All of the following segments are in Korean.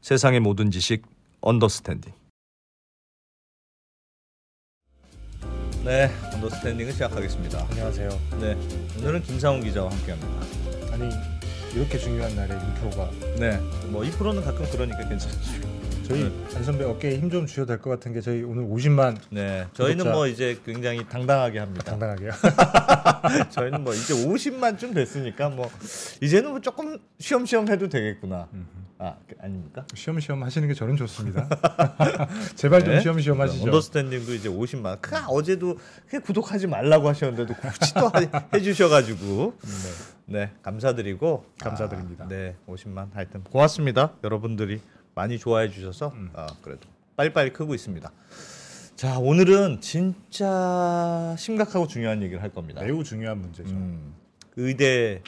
세상의 모든 지식 언더스탠딩. 네, 언더스탠딩을 시작하겠습니다. 안녕하세요. 네, 오늘은 김상훈 기자와 함께합니다. 아니 이렇게 중요한 날에 intro가 네, 뭐 2%는 가끔 그러니까 괜찮죠. 저희 네. 안 선배 어깨에 힘 좀 주셔도 될 것 같은 게 저희 오늘 50만 네, 저희는 구독자. 뭐 이제 굉장히 당당하게 합니다. 당당하게요. 저희는 뭐 이제 50만쯤 됐으니까 뭐 이제는 뭐 조금 쉬엄쉬엄 해도 되겠구나. 아 아닙니까? 시험시험 하시는 게 저는 좋습니다. 제발 좀 네. 시험시험 하시죠. 언더스탠딩도 이제 50만. 그 어제도 그 구독하지 말라고 하셨는데도 굳이 또 하- 해주셔가지고 네. 네 감사드리고 감사드립니다. 아, 네 50만 하여튼 고맙습니다. 여러분들이 많이 좋아해 주셔서 음. 아, 그래도 빨리빨리 크고 있습니다. 자 오늘은 진짜 심각하고 중요한 얘기를 할 겁니다. 매우 중요한 문제죠. 음, 의대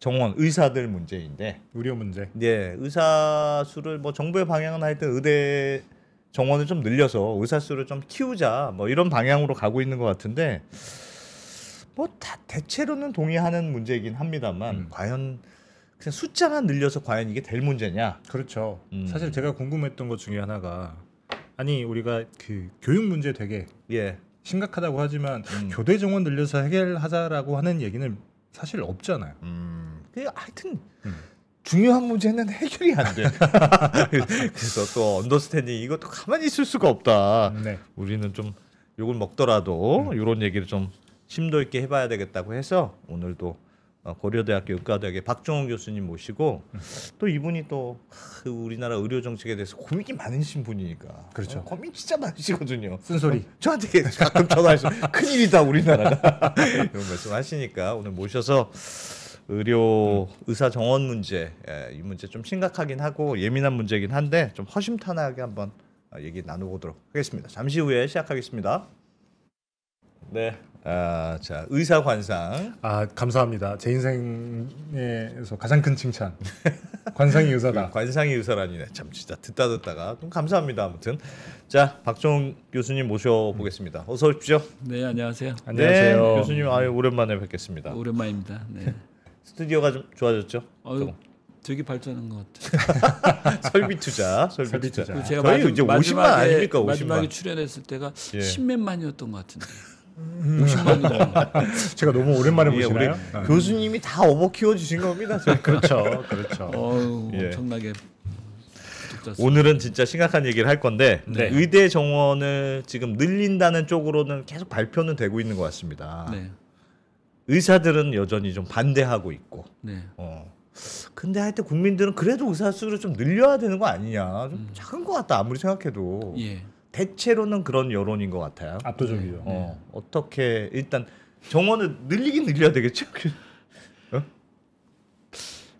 정원 의사들 문제인데 의료 문제. 네, 의사 수를 뭐 정부의 방향은 하여튼 의대 정원을 좀 늘려서 의사 수를 좀 키우자 뭐 이런 방향으로 가고 있는 것 같은데 뭐 다 대체로는 동의하는 문제이긴 합니다만 음. 과연 그냥 숫자만 늘려서 과연 이게 될 문제냐? 그렇죠. 음. 사실 제가 궁금했던 것 중에 하나가 아니 우리가 그 교육 문제 되게 예, 심각하다고 하지만 음. 교대 정원 늘려서 해결하자라고 하는 얘기는 사실 없잖아요. 음, 그 하여튼 음. 중요한 문제는 해결이 안 돼. 그래서 또 언더스탠딩 이것도 가만히 있을 수가 없다. 네. 우리는 좀 욕을 먹더라도 이런 얘기를 좀 심도 있게 해봐야 되겠다고 해서 오늘도 어, 고려대학교 의과대학의 박종원 교수님 모시고 또 이분이 또그 우리나라 의료 정책에 대해서 고민이 많으신 분이니까 그렇죠. 어, 고민 진짜 많으시거든요. 쓴소리. 저한테 가끔 전화해서 큰일이다 우리나라가 이런 말씀하시니까 오늘 모셔서 의료 의사 정원 문제 예, 이 문제 좀 심각하긴 하고 예민한 문제긴 한데 좀 허심탄회하게 한번 아, 얘기 나눠보도록 하겠습니다. 잠시 후에 시작하겠습니다. 네, 아, 자 의사 관상 아 감사합니다. 제 인생에서 가장 큰 칭찬. 관상이 의사다. 그 관상이 의사라니네. 참 진짜 듣다 듣다가 좀 감사합니다. 아무튼 자 박종 교수님 모셔보겠습니다. 어서 오십시오. 네 안녕하세요. 안녕하세요. 네, 교수님 아유 오랜만에 뵙겠습니다. 오랜만입니다. 네. 스튜디오가 좀 좋아졌죠? 어유. 되게 발전한 것 같아요. 설비 투자, 설비, 설비 투자. 투자. 제가 저희 마지- 이제 50만 마지막에- 아닙니까? 50만. 마지막에 출연했을 때가 예. 십몇만이었던 것 같은데. 50만이다. 제가 너무 오랜만에 우리 보시나요? 아. 교수님이 다 업어 키워 주신 겁니다. 그렇죠, 그렇죠. 어우 예. 엄청나게. 오늘은 진짜 심각한 얘기를 할 건데 네. 의대 정원을 지금 늘린다는 쪽으로는 계속 발표는 되고 있는 것 같습니다. 네. 의사들은 여전히 좀 반대하고 있고. 네. 어. 근데 하여튼 국민들은 그래도 의사 수를 좀 늘려야 되는 거 아니냐. 좀 작은 것 같다 아무리 생각해도. 예. 대체로는 그런 여론인 것 같아요. 압도적이죠. 어, 어떻게 일단 정원을 늘리긴 늘려야 되겠죠.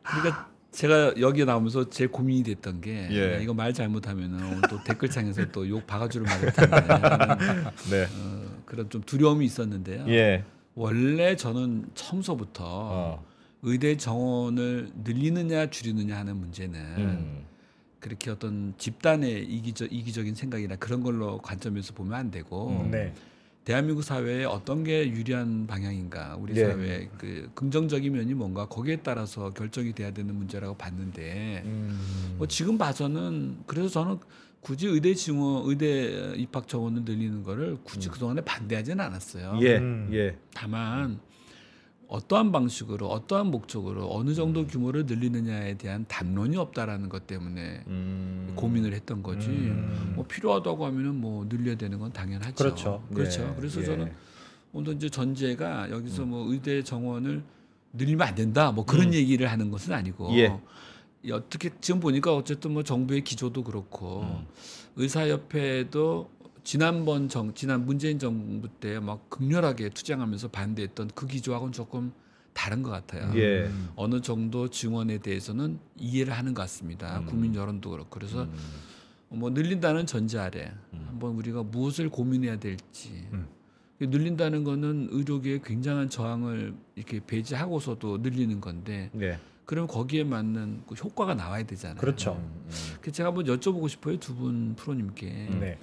그러니까 제가 여기 나오면서 제일 고민이 됐던 게 예. 야, 이거 말 잘못하면은 오늘 또 댓글창에서 또 욕 바가지로 맞을 텐데 하는, 네. 어, 그런 좀 두려움이 있었는데요. 예. 원래 저는 처음서부터 어. 의대 정원을 늘리느냐 줄이느냐 하는 문제는 음. 그렇게 어떤 집단의 이기적, 이기적인 생각이나 그런 걸로 관점에서 보면 안 되고 음. 네. 대한민국 사회에 어떤 게 유리한 방향인가 우리 네. 사회 그 긍정적인 면이 뭔가 거기에 따라서 결정이 돼야 되는 문제라고 봤는데 음. 뭐 지금 봐서는 그래서 저는 굳이 의대 지원 의대 입학 정원을 늘리는 거를 굳이 그동안에 반대하지는 않았어요. 음. 예. 음. 예. 다만 어떠한 방식으로 어떠한 목적으로 어느 정도 규모를 늘리느냐에 대한 담론이 없다라는 것 때문에 음. 고민을 했던 거지. 음. 뭐 필요하다고 하면은 뭐 늘려야 되는 건 당연하죠. 그렇죠. 그렇죠. 예, 그래서 예. 저는 오늘 이제 전제가 여기서 뭐 의대 정원을 늘리면 안 된다. 뭐 그런 음. 얘기를 하는 것은 아니고 예. 이 어떻게 지금 보니까 어쨌든 뭐 정부의 기조도 그렇고 음. 의사협회도 지난번 정 지난 문재인 정부 때 막 극렬하게 투쟁하면서 반대했던 그 기조하고는 조금 다른 것 같아요. 예. 어느 정도 증원에 대해서는 이해를 하는 것 같습니다. 음. 국민 여론도 그렇고 그래서 음. 뭐 늘린다는 전제 아래 음. 한번 우리가 무엇을 고민해야 될지 음. 늘린다는 거는 의료계의 굉장한 저항을 이렇게 배제하고서도 늘리는 건데 네. 그러면 거기에 맞는 그 효과가 나와야 되잖아요. 그렇죠. 음. 그래서 제가 한번 여쭤보고 싶어요 두 분 프로님께 네.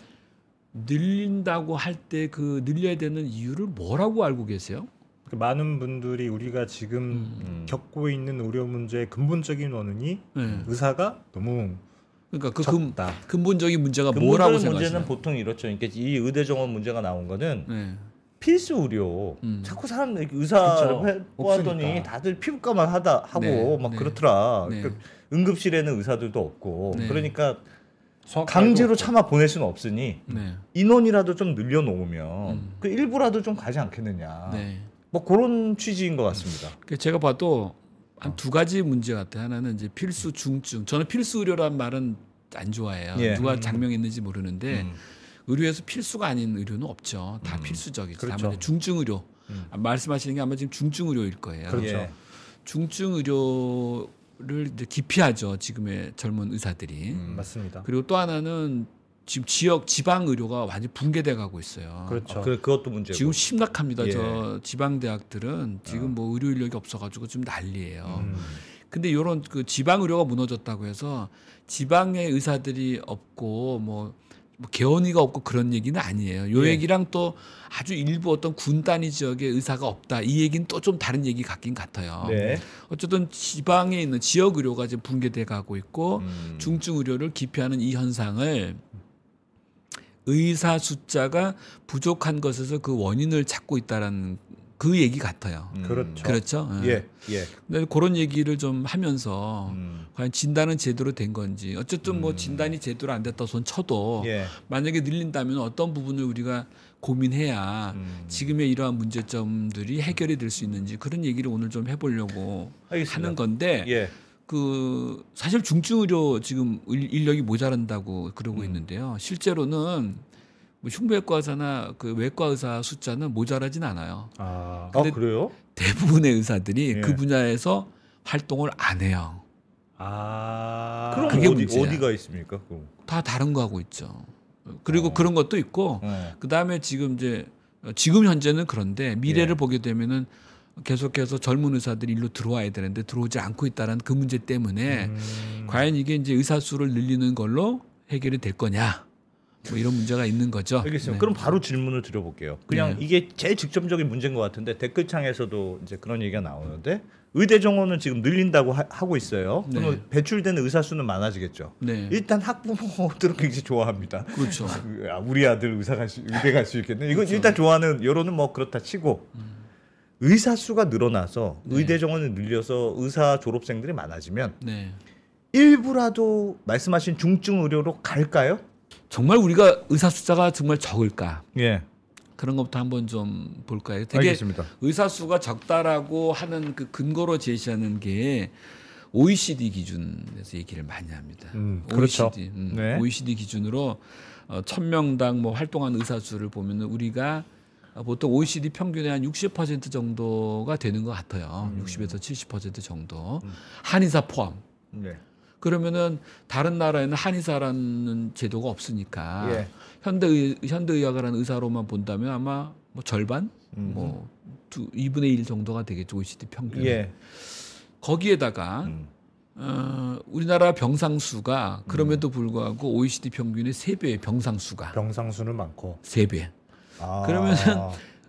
늘린다고 할 때 그 늘려야 되는 이유를 뭐라고 알고 계세요? 그 많은 분들이 우리가 지금 음. 음. 겪고 있는 의료 문제의 근본적인 원인이 네. 의사가 너무 그러니까 그 근, 적다. 근본적인 문제가 뭐라고 근본적인 생각하세요? 문제는 보통 이렇죠. 그러니까 이 의대 정원 문제가 나온 거는 네. 필수 의료. 음. 자꾸 사람 의사를 없으니까. 다들 피부과만 하다 하고 네, 막 네. 그렇더라. 네. 그러니까 응급실에는 의사들도 없고 네. 그러니까 강제로 참아 보낼 수는 없으니 네. 인원이라도 좀 늘려놓으면 음. 그 일부라도 좀 가지 않겠느냐. 네. 뭐 그런 취지인 것 같습니다. 그 제가 봐도 한두 가지 문제 같아요. 하나는 이제 필수 중증. 저는 필수 의료란 말은 안 좋아해요. 예. 누가 장명했는지 모르는데 음. 의료에서 필수가 아닌 의료는 없죠. 다 음. 필수적이죠. 그렇죠. 다만 중증 의료. 음. 아, 말씀하시는 게 아마 지금 중증 의료일 거예요. 그렇죠. 예. 중증 의료 를 이제 기피하죠. 지금의 젊은 의사들이. 음. 맞습니다. 그리고 또 하나는 지금 지역 지방 의료가 완전 히 붕괴돼 가고 있어요. 그렇죠. 아, 그, 그것도 문제고. 지금 심각합니다. 예. 저 지방 대학들은 지금 뭐 의료 인력이 없어 가지고 지금 난리예요. 음. 근데 이런 그 지방 의료가 무너졌다고 해서 지방의 의사들이 없고 뭐, 뭐 개원이가 없고 그런 얘기는 아니에요. 요 예. 얘기랑 또 아주 일부 어떤 군 단위 지역에 의사가 없다. 이 얘기는 또 좀 다른 얘기 같긴 같아요. 네. 어쨌든 지방에 있는 지역 의료가 지금 붕괴돼 가고 있고 음. 중증 의료를 기피하는 이 현상을 의사 숫자가 부족한 것에서 그 원인을 찾고 있다라는 그 얘기 같아요. 음. 그렇죠. 그렇죠. 예. 예. 예. 근데 그런 얘기를 좀 하면서 음. 과연 진단은 제대로 된 건지 어쨌든 뭐 음. 진단이 제대로 안 됐다 손 쳐도 예. 만약에 늘린다면 어떤 부분을 우리가 고민해야 음. 지금의 이러한 문제점들이 해결이 될 수 있는지 그런 얘기를 오늘 좀 해보려고 알겠습니다. 하는 건데 예. 그 사실 중증 의료 지금 일- 인력이 모자란다고 그러고 음. 있는데요. 실제로는 뭐 흉부외과 의사나 그 외과 의사 숫자는 모자라진 않아요. 아, 아 근데 그래요? 대부분의 의사들이 예. 그 분야에서 활동을 안 해요. 아, 그럼 그게 어디 문제야. 어디가 있습니까? 그럼. 다 다른 거 하고 있죠. 그리고 어. 그런 것도 있고 어. 그 다음에 지금 이제 어, 지금 현재는 그런데 미래를 예. 보게 되면은 계속해서 젊은 의사들이 일로 들어와야 되는데 들어오지 않고 있다는 그 문제 때문에 음. 과연 이게 이제 의사 수를 늘리는 걸로 해결이 될 거냐 뭐 이런 문제가 있는 거죠. 알겠습니다. 네. 그럼 바로 질문을 드려볼게요. 그냥 네. 이게 제일 직접적인 문제인 것 같은데 댓글창에서도 이제 그런 얘기가 나오는데 의대 정원은 지금 늘린다고 하, 고 있어요. 네. 그러면 배출되는 의사 수는 많아지겠죠. 네, 일단 학부모들은 굉장히 좋아합니다. 그렇죠. 아, 우리 아들 의사 갈 수, 의대 갈 수 있겠네. 이건 그렇죠. 일단 좋아하는 여론은 뭐 그렇다 치고 음. 의사 수가 늘어나서 네. 의대 정원을 늘려서 의사 졸업생들이 많아지면 네, 일부라도 말씀하신 중증 의료로 갈까요? 정말 우리가 의사 숫자가 정말 적을까 예. 그런 것부터 한번 좀 볼까요? 되게 알겠습니다. 의사 수가 적다라고 하는 그 근거로 제시하는 게 OECD 기준에서 얘기를 많이 합니다. 음, 그렇죠. OECD, 음, 네. OECD 기준으로 어, 천 명당 뭐 활동한 의사 수를 보면은 우리가 어, 보통 OECD 평균의 한 60% 정도가 되는 것 같아요. 음. 60에서 70% 정도. 한의사 포함. 네. 그러면은 다른 나라에는 한의사라는 제도가 없으니까 예. 현대 현대의학이라는 의사로만 본다면 아마 뭐 절반 음. 뭐 두, 2분의 1 정도가 되겠죠 OECD 평균. 예. 거기에다가 음. 어, 우리나라 병상 수가 그럼에도 불구하고 OECD 평균의 3배의 병상 수가 병상수는 많고 3배. 아, 그러면은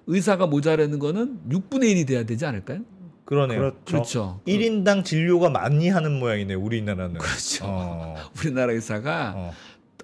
의사가 모자라는 거는 6분의 1이 돼야 되지 않을까요? 그러네요. 그렇죠. 그렇죠. 1인당 진료가 많이 하는 모양이네 우리나라는. 그렇죠. 어. 우리나라 의사가 어.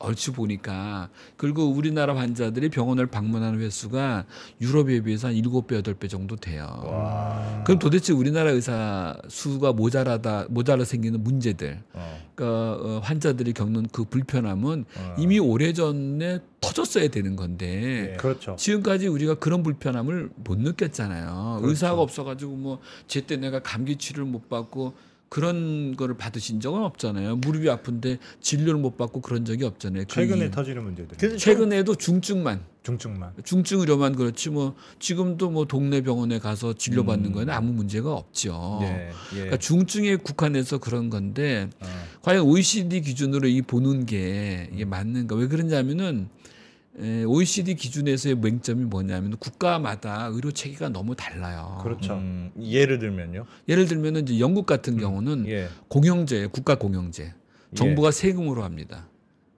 얼추 보니까 그리고 우리나라 환자들이 병원을 방문하는 횟수가 유럽에 비해서 한 7배, 8배 정도 돼요. 와. 그럼 도대체 우리나라 의사 수가 모자라다 모자라 생기는 문제들, 어. 그러니까 어, 환자들이 겪는 그 불편함은 어. 이미 오래전에 터졌어야 되는 건데 예. 그렇죠. 지금까지 우리가 그런 불편함을 못 느꼈잖아요. 그렇죠. 의사가 없어가지고 뭐 제때 내가 감기 치료를 못 받고 그런 거를 받으신 적은 없잖아요. 무릎이 아픈데 진료를 못 받고 그런 적이 없잖아요. 그 최근에 이유. 터지는 문제들. 최근에도 중증만 중증만. 중증 의료만 그렇지 뭐 지금도 뭐 동네 병원에 가서 진료 받는 음. 거에는 아무 문제가 없죠. 예. 예. 그러니까 중증에 국한해서 그런 건데 어. 과연 OECD 기준으로 이 보는 게 이게 맞는가? 왜 그러냐면은 에, OECD 기준에서의 맹점이 뭐냐면 국가마다 의료 체계가 너무 달라요. 그렇죠. 음, 예를 들면요. 예를 들면은 이제 영국 같은 경우는 예. 공영제, 국가 공영제, 정부가 세금으로 합니다.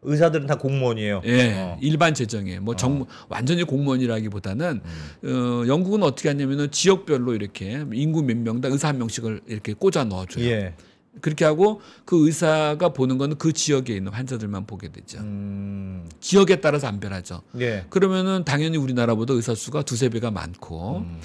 의사들은 다 공무원이에요. 예, 어. 일반 재정에 뭐 정, 완전히 공무원이라기보다는 음. 어, 영국은 어떻게 하냐면은 지역별로 이렇게 인구 몇 명당 의사 한 명씩을 이렇게 꽂아 넣어줘요. 예. 그렇게 하고 그 의사가 보는 거는 그 지역에 있는 환자들만 보게 되죠. 음. 지역에 따라서 안 변하죠. 예. 그러면은 당연히 우리나라보다 의사 수가 두세 배가 많고 음.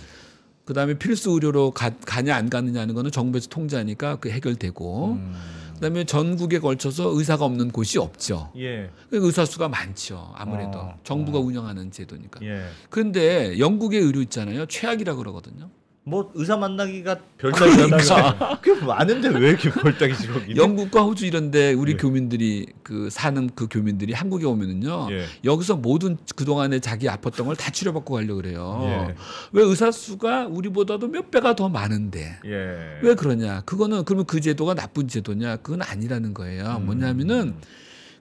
그다음에 필수 의료로 가, 가냐 안 가느냐 하는 거는 정부에서 통제하니까 그 해결되고 음. 그다음에 전국에 걸쳐서 의사가 없는 곳이 없죠. 예. 그러니까 의사 수가 많죠. 아무래도 어, 정부가 운영하는 제도니까. 예. 그런데 영국의 의료 있잖아요. 최악이라 그러거든요. 뭐 의사 만나기가 별따기 그러니까. 꽤 많은데 왜 이렇게 별따기 지역이? 영국과 호주 이런데 우리 예. 교민들이 그 사는 그 교민들이 한국에 오면은요. 예. 여기서 모든 그 동안에 자기 아팠던 걸 다 치료받고 가려 고 그래요. 예. 왜 의사 수가 우리보다도 몇 배가 더 많은데 예. 왜 그러냐? 그거는 그러면 그 제도가 나쁜 제도냐? 그건 아니라는 거예요. 음. 뭐냐면은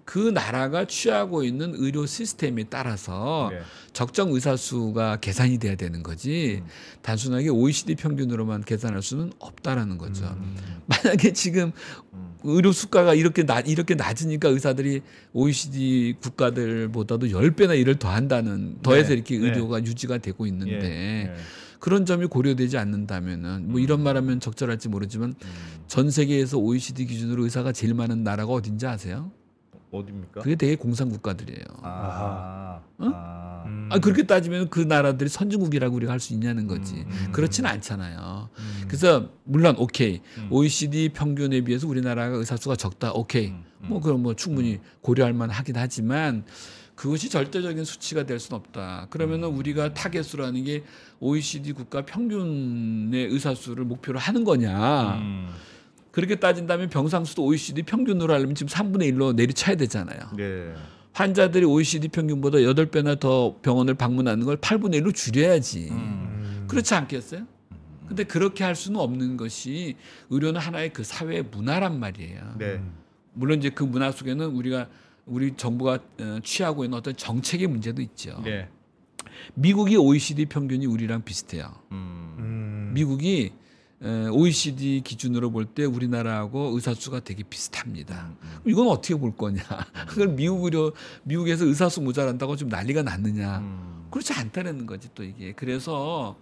그 나라가 취하고 있는 의료 시스템에 따라서 예. 적정 의사 수가 계산이 돼야 되는 거지 음. 단순하게 OECD 평균으로만 계산할 수는 없다라는 거죠. 음. 만약에 지금 음. 의료 수가가 이렇게 낮 이렇게 낮으니까 의사들이 OECD 국가들보다도 10배나 일을 더 한다는 더해서 네, 이렇게 네. 의료가 유지가 되고 있는데 예. 예. 그런 점이 고려되지 않는다면은 뭐 이런 말하면 적절할지 모르지만 음. 전 세계에서 OECD 기준으로 의사가 제일 많은 나라가 어딘지 아세요? 어디입니까? 그게 되게 공산 국가들이에요. 아. 응? 아. 음. 아 그렇게 따지면 그 나라들이 선진국이라고 우리가 할 수 있냐는 거지. 음. 그렇지는 않잖아요. 음. 그래서 물론 오케이 음. OECD 평균에 비해서 우리나라가 의사 수가 적다. 오케이. 음. 음. 뭐 그럼 뭐 충분히 고려할 만하긴 하지만 그것이 절대적인 수치가 될 수는 없다. 그러면은 음. 우리가 타겟수라는 게 OECD 국가 평균의 의사 수를 목표로 하는 거냐. 음. 그렇게 따진다면 병상수도 OECD 평균으로 하려면 지금 3분의 1로 내리쳐야 되잖아요. 네. 환자들이 OECD 평균보다 8배나 더 병원을 방문하는 걸 8분의 1로 줄여야지. 음. 음. 그렇지 않겠어요? 근데 그렇게 할 수는 없는 것이 의료는 하나의 그 사회의 문화란 말이에요. 네. 물론 이제 그 문화 속에는 우리가 우리 정부가 어, 취하고 있는 어떤 정책의 문제도 있죠. 네. 미국이 OECD 평균이 우리랑 비슷해요. 음. 음. 미국이 에, OECD 기준으로 볼 때 우리나라하고 의사 수가 되게 비슷합니다. 음. 그럼 이건 어떻게 볼 거냐? 그걸 미국 의료 미국에서 의사 수 모자란다고 좀 난리가 났느냐? 음. 그렇지 않다는 거지 또 이게. 그래서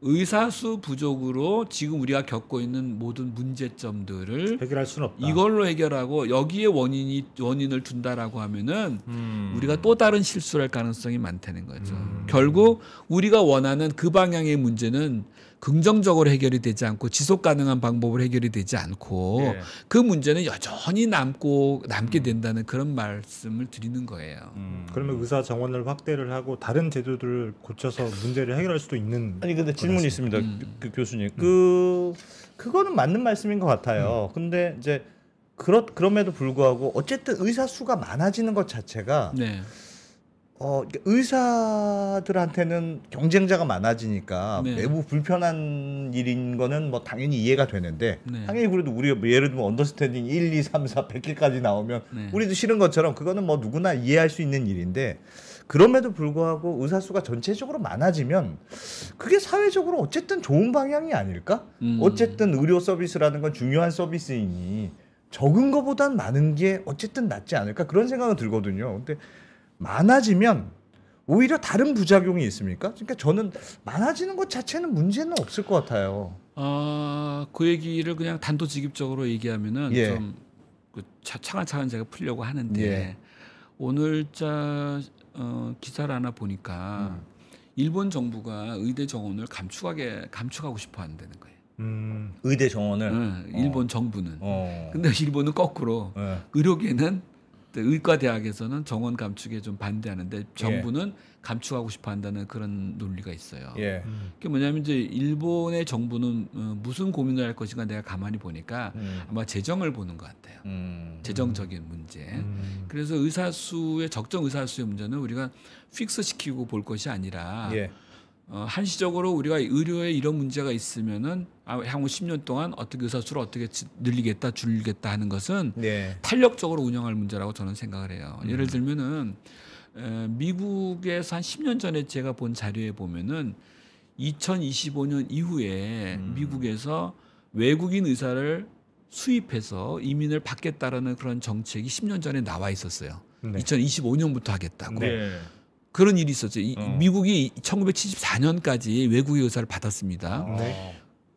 의사 수 부족으로 지금 우리가 겪고 있는 모든 문제점들을 해결할 수는 없다. 이걸로 해결하고 여기에 원인이 원인을 둔다라고 하면은 음. 우리가 또 다른 실수를 할 가능성이 많다는 거죠. 음. 결국 우리가 원하는 그 방향의 문제는 긍정적으로 해결이 되지 않고 지속 가능한 방법으로 해결이 되지 않고 예. 그 문제는 여전히 남고 남게 된다는 그런 말씀을 드리는 거예요. 음. 그러면 의사 정원을 확대를 하고 다른 제도들을 고쳐서 문제를 해결할 수도 있는. 아니 근데 질문이 있습니다, 음. 그, 그 교수님. 그 그거는 맞는 말씀인 것 같아요. 근데 이제 그렇 그럼에도 불구하고 어쨌든 의사 수가 많아지는 것 자체가 네. 어 의사들한테는 경쟁자가 많아지니까 네. 매우 불편한 일인 거는 뭐 당연히 이해가 되는데 네. 당연히 그래도 우리가 뭐 예를 들면 언더스탠딩 1, 2, 3, 4, 100개까지 나오면 네. 우리도 싫은 것처럼 그거는 뭐 누구나 이해할 수 있는 일인데 그럼에도 불구하고 의사 수가 전체적으로 많아지면 그게 사회적으로 어쨌든 좋은 방향이 아닐까? 음. 어쨌든 의료 서비스라는 건 중요한 서비스이니 적은 것보단 많은 게 어쨌든 낫지 않을까 그런 생각은 들거든요. 근데 많아지면 오히려 다른 부작용이 있습니까? 그러니까 저는 많아지는 것 자체는 문제는 없을 것 같아요. 어, 그 얘기를 그냥 단도직입적으로 얘기하면은 예. 좀 그 차근차근 제가 풀려고 하는데 예. 오늘자 어, 기사를 하나 보니까 음. 일본 정부가 의대 정원을 감축하게 감축하고 싶어 한다는 거예요. 음. 의대 정원을. 응, 일본 정부는. 어. 근데 일본은 거꾸로 예. 의료계는 의과 대학에서는 정원 감축에 좀 반대하는데 정부는 예. 감축하고 싶어 한다는 그런 논리가 있어요. 예. 음. 그게 뭐냐면 이제 일본의 정부는 어, 무슨 고민을 할 것인가 내가 가만히 보니까 음. 아마 재정을 보는 것 같아요. 음. 재정적인 문제. 음. 그래서 의사 수의 적정 의사 수의 문제는 우리가 fix 시키고 볼 것이 아니라 예. 어, 한시적으로 우리가 의료에 이런 문제가 있으면은 아, 향후 10년 동안 어떻게 의사 수를 어떻게 지- 늘리겠다 줄이겠다 하는 것은 네. 탄력적으로 운영할 문제라고 저는 생각을 해요. 음. 예를 들면은 에, 미국에서 한 10년 전에 제가 본 자료에 보면은 2025년 이후에 음. 미국에서 외국인 의사를 수입해서 이민을 받겠다라는 그런 정책이 10년 전에 나와 있었어요. 네. 2025년부터 하겠다고. 네. 그런 일이 있었죠. 이- 어. 미국이 1974년까지 외국인 의사를 받았습니다. 네.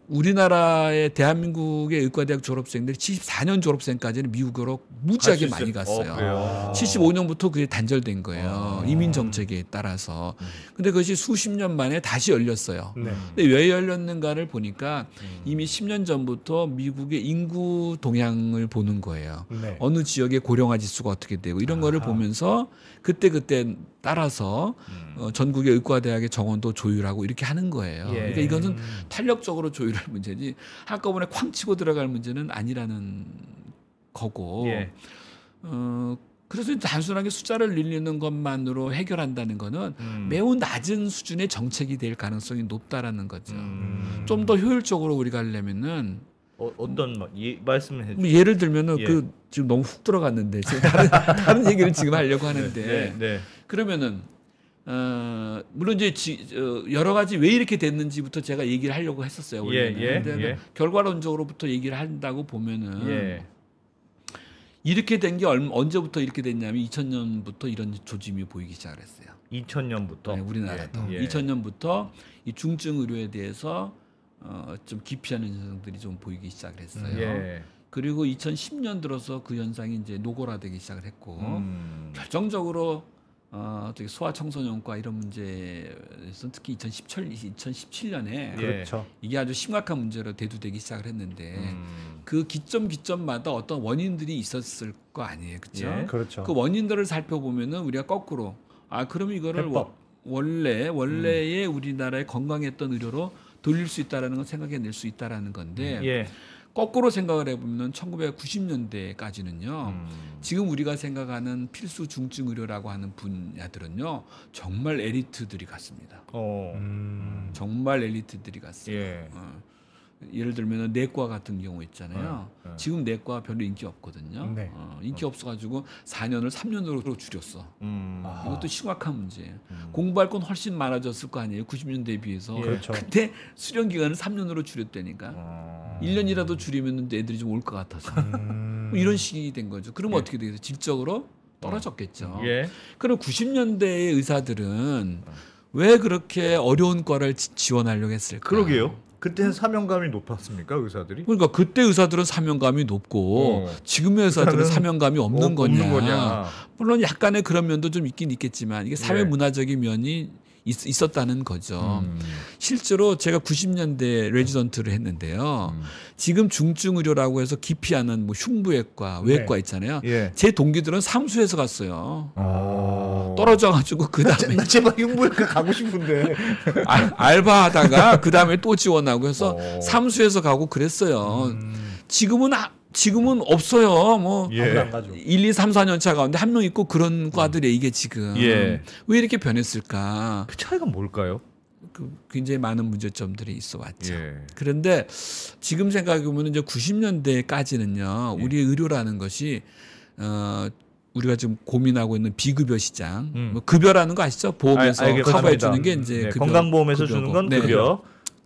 우리나라의 대한민국의 의과대학 졸업생들이 74년 졸업생까지는 미국으로 무지하게 많이. 갔어요. 어, 그래요? 75년부터 그게 단절된 거예요. 아. 이민 정책에 따라서. 근데 그것이 수십 년 만에 다시 열렸어요. 네. 근데 왜 열렸는가를 보니까 음. 이미 10년 전부터 미국의 인구 동향을 보는 거예요. 네. 어느 지역의 고령화 지수가 어떻게 되고 이런 거를 아하. 보면서 그때 그때 따라서 음. 어, 전국의 의과대학의 정원도 조율하고 이렇게 하는 거예요. 예. 그러니까 이것은 탄력적으로 조율할 문제지 한꺼번에 쾅 치고 들어갈 문제는 아니라는 거고. 예. 어, 그래서 단순하게 숫자를 늘리는 것만으로 해결한다는 거는 음. 매우 낮은 수준의 정책이 될 가능성이 높다라는 거죠. 음. 좀더 효율적으로 우리가 하려면은 어, 뭐 예, 말씀을 해뭐 예를 들면은 예. 그 지금 너무 훅 들어갔는데 지금 다른 다른 얘기를 지금 하려고 하는데 네, 네. 그러면은 어 물론 이제 지, 어, 여러 가지 왜 이렇게 됐는지부터 제가 얘기를 하려고 했었어요. 원래는. 예, 예, 근데 예. 결과론적으로부터 얘기를 한다고 보면은 예. 이렇게 된 게 언제부터 이렇게 됐냐면 2000년부터 이런 조짐이 보이기 시작했어요. 2000년부터 네, 우리나라도 예. 2000년부터 이 중증 의료에 대해서 어, 좀 기피하는 현상들이 좀 보이기 시작했어요. 예. 그리고 2010년 들어서 그 현상이 이제 노골화되기 시작을 했고 음. 결정적으로 어, 어떻게 소아청소년과 이런 문제에서 특히 2017, 2017년에 예. 그렇죠. 이게 아주 심각한 문제로 대두되기 시작을 했는데 음. 그 기점 기점마다 어떤 원인들이 있었을 거 아니에요, 그렇죠? 예. 그렇죠. 그 원인들을 살펴보면은 우리가 거꾸로 아 그럼 이거를 해법. 워- 원래 원래의 우리나라의 건강했던 의료로 돌릴 수 있다라는 걸 생각해낼 수 있다라는 건데 예. 거꾸로 생각을 해보면 1990년대까지는요. 음. 지금 우리가 생각하는 필수 중증 의료라고 하는 분야들은요 정말 엘리트들이 갔습니다. 어. 음. 정말 엘리트들이 갔어요. 예. 어. 예를 들면 내과 같은 경우 있잖아요. 어, 어. 지금 내과 별로 인기 없거든요. 네. 어, 인기 없어가지고 4년을 3년으로 줄였어. 음. 아. 이것도 심각한 문제예요. 음. 공부할 건 훨씬 많아졌을 거 아니에요. 90년대에 비해서. 예. 그렇죠. 근데 수련 기간을 3년으로 줄였다니까. 어. 1년이라도 줄이면 애들이 좀 올 것 같아서. 음. 뭐 이런 식이 된 거죠. 그러면 예. 어떻게 되겠어요? 질적으로 떨어졌겠죠. 예. 그럼 90년대의 의사들은 왜 그렇게 어려운 과를 지- 지원하려고 했을까? 그러게요. 그때는 사명감이 높았습니까 의사들이? 그러니까 그때 의사들은 사명감이 높고 어. 지금의 의사들은 사명감이 없는 어, 거냐. 없는 거냐. 물론 약간의 그런 면도 좀 있긴 있겠지만 이게 사회 예. 문화적인 면이 있, 있었다는 거죠. 음. 실제로 제가 90년대 레지던트를 했는데요. 음. 지금 중증 의료라고 해서 기피하는 뭐 흉부외과, 외과 있잖아요. 예. 제 동기들은 삼수에서 갔어요. 어. 떨어져 가지고 그 다음에 나 제발 흉부외과 가고 싶은데. 알- 알바하다가 그 다음에 또 지원하고 해서 어. 삼수에서 가고 그랬어요. 음. 지금은 아- 지금은 없어요. 뭐 예. 아무도 안 가죠. 1, 2, 3, 4년 차 가운데 한 명 있고 그런 과들이 이게 지금 예. 왜 이렇게 변했을까? 그 차이가 뭘까요? 그 굉장히 많은 문제점들이 있어 왔죠. 예. 그런데 지금 생각해 보면 이제 90년대까지는요. 예. 우리 의료라는 것이 어 우리가 지금 고민하고 있는 비급여 시장, 음. 뭐 급여라는 거 아시죠? 보험에서 알- 알겠습니다. 커버해 주는 게 이제 네, 급여, 건강보험에서 급여고. 주는 건 네. 급여.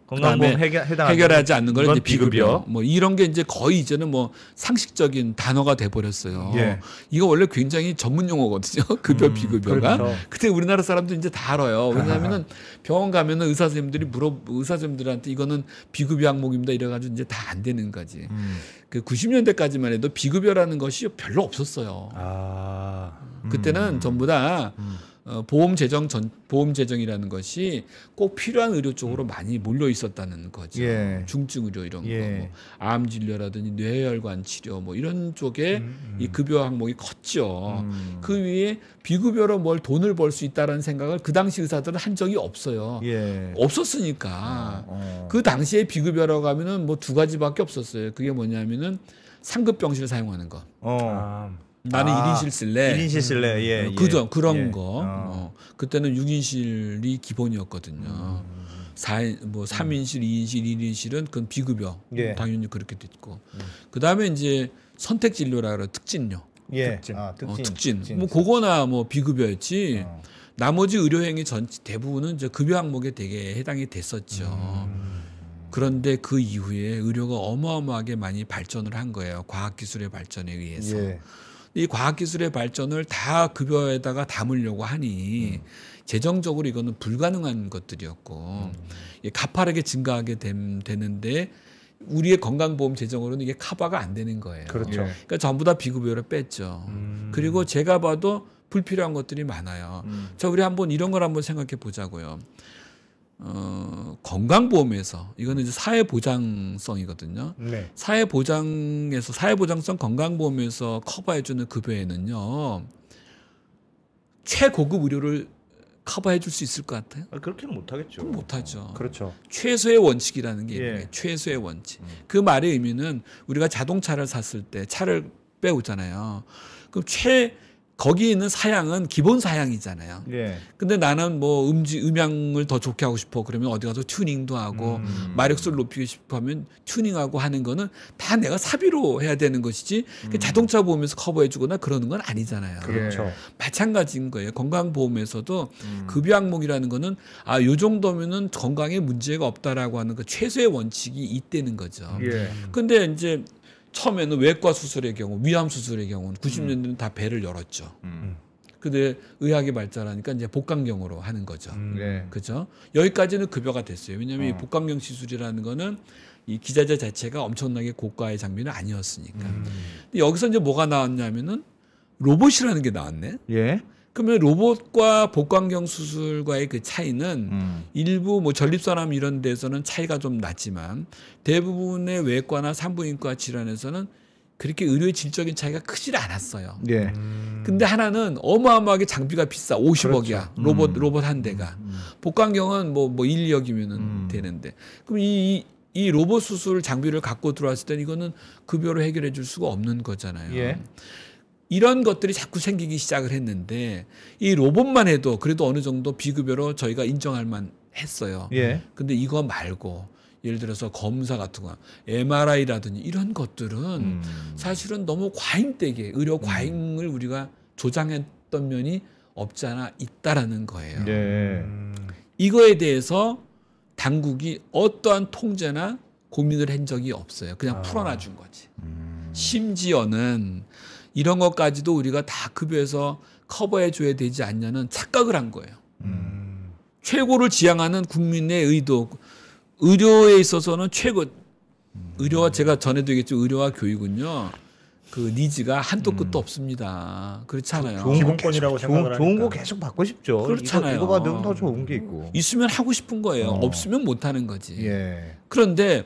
건강보험 해결 해결하지 않는 걸건 이제 비급여. 뭐 이런 게 이제 거의 이제는 뭐 상식적인 단어가 돼 버렸어요. 예. 이거 원래 굉장히 전문 용어거든요. 급여 음, 비급여가. 그렇죠. 근데 우리나라 사람들 이제 다 알아요. 왜냐하면은 병원 가면은 의사 선생님들이 물어 의사 선생님들한테 이거는 비급여 항목입니다. 이래 가지고 이제 다 안 되는 거지. 음. 그 90년대까지만 해도 비급여라는 것이 별로 없었어요. 아. 그때는 전부 다 음. 어, 보험 재정 전 보험 재정이라는 것이 꼭 필요한 의료 쪽으로 많이 몰려 있었다는 거죠. 예. 중증 의료 이런 예. 거, 뭐, 암 진료라든지 뇌혈관 치료 뭐 이런 쪽에 음, 음. 이 급여 항목이 컸죠. 음. 그 위에 비급여로 뭘 돈을 벌 수 있다라는 생각을 그 당시 의사들은 한 적이 없어요. 예. 없었으니까 어. 그 당시에 비급여라고 하면은 뭐 두 가지밖에 없었어요. 그게 뭐냐면은 상급 병실 사용하는 거. 어. 아. 나는 아, 일 1인실 쓸래. 1인실 쓸래. 예. 어, 예. 그죠 그런 예. 거. 어. 어. 그때는 6인실이 기본이었거든요. 사뭐 3인실, 2인실, 1인실은 그건 비급여. 예. 당연히 그렇게 됐고. 그다음에 이제 선택 진료라 그래 특진료. 예. 특진. 아, 어, 특진. 특진. 뭐 그거나 뭐 비급여였지. 어. 나머지 의료 행위 전 대부분은 이제 급여 항목에 되게 해당이 됐었죠. 음. 그런데 그 이후에 의료가 어마어마하게 많이 발전을 한 거예요. 과학 기술의 발전에 의해서. 예. 이 과학 기술의 발전을 다 급여에다가 담으려고 하니 재정적으로 이거는 불가능한 것들이었고 음. 가파르게 증가하게 됨, 되는데 우리의 건강보험 재정으로는 이게 커버가 안 되는 거예요. 그렇죠. 예. 그러니까 전부 다 비급여로 뺐죠. 음. 그리고 제가 봐도 불필요한 것들이 많아요. 음. 자, 우리 한번 이런 걸 한번 생각해 보자고요. 어, 건강보험에서 이거는 이제 사회보장성이거든요. 네. 사회보장에서 사회보장성 건강보험에서 커버해주는 급여에는요 최고급 의료를 커버해줄 수 있을 것 같아요? 아, 그렇게는 못하겠죠. 못하죠. 그렇죠. 최소의 원칙이라는 게 예. 있는 거예요. 최소의 원칙. 그 말의 의미는 우리가 자동차를 샀을 때 차를 빼오잖아요. 그럼 최 거기 있는 사양은 기본 사양이잖아요. 예. 근데 나는 뭐 음지 음향을 더 좋게 하고 싶어 그러면 어디 가서 튜닝도 하고 음. 마력수를 높이고 싶어 하면 튜닝하고 하는 거는 다 내가 사비로 해야 되는 것이지 그 자동차 보험에서 커버해 주거나 그러는 건 아니잖아요. 그렇죠. 마찬가지인 거예요. 건강 보험에서도 음. 급여 항목이라는 거는 아, 요 정도면은 건강에 문제가 없다라고 하는 그 최소의 원칙이 있다는 거죠. 예. 근데 이제 처음에는 외과 수술의 경우, 위암 수술의 경우는 90년대는 다 배를 열었죠. 음. 근데 의학이 발달하니까 이제 복강경으로 하는 거죠. 음. 예. 그죠? 여기까지는 급여가 됐어요. 왜냐하면 이 어. 복강경 시술이라는 거는 이 기자재 자체가 엄청나게 고가의 장비는 아니었으니까. 음. 근데 여기서 이제 뭐가 나왔냐면은 로봇이라는 게 나왔네. 예. 그러면 로봇과 복강경 수술과의 그 차이는 음. 일부 뭐 전립선암 이런 데서는 차이가 좀 났지만 대부분의 외과나 산부인과 질환에서는 그렇게 의료의 질적인 차이가 크질 않았어요. 예. 음. 근데 하나는 어마어마하게 장비가 비싸. 50억이야. 그렇죠. 로봇 음. 로봇 한 대가. 음. 복강경은 뭐, 뭐 1, 2억이면은 음. 되는데. 그럼 이, 이- 이 로봇 수술 장비를 갖고 들어왔을 땐 이거는 급여로 해결해 줄 수가 없는 거잖아요. 예. 이런 것들이 자꾸 생기기 시작을 했는데 이 로봇만 해도 그래도 어느 정도 비급여로 저희가 인정할 만 했어요. 예. 근데 이거 말고 예를 들어서 검사 같은 거, MRI라든지 이런 것들은 음. 사실은 너무 과잉되게 의료 과잉을 우리가 조장했던 면이 없지 않아 있다라는 거예요. 예. 음. 이거에 대해서 당국이 어떠한 통제나 고민을 한 적이 없어요. 그냥 아. 풀어놔 준 거지. 음. 심지어는 이런 것까지도 우리가 다 급여해서 커버해 줘야 되지 않냐는 착각을 한 거예요. 음. 최고를 지향하는 국민의 의도, 의료에 있어서는 최고 의료와 제가 전에도 얘기했죠. 의료와 교육은요. 그 니즈가 한도 끝도 없습니다. 그렇잖아요. 좋은 거 기본권이라고 계속, 생각을 좋은, 좋은 거. 계속 받고 싶죠. 그렇잖아요. 이거, 이거 받으면 더 좋은 게 있고. 있으면 하고 싶은 거예요. 어. 없으면 못 하는 거지. 예. 그런데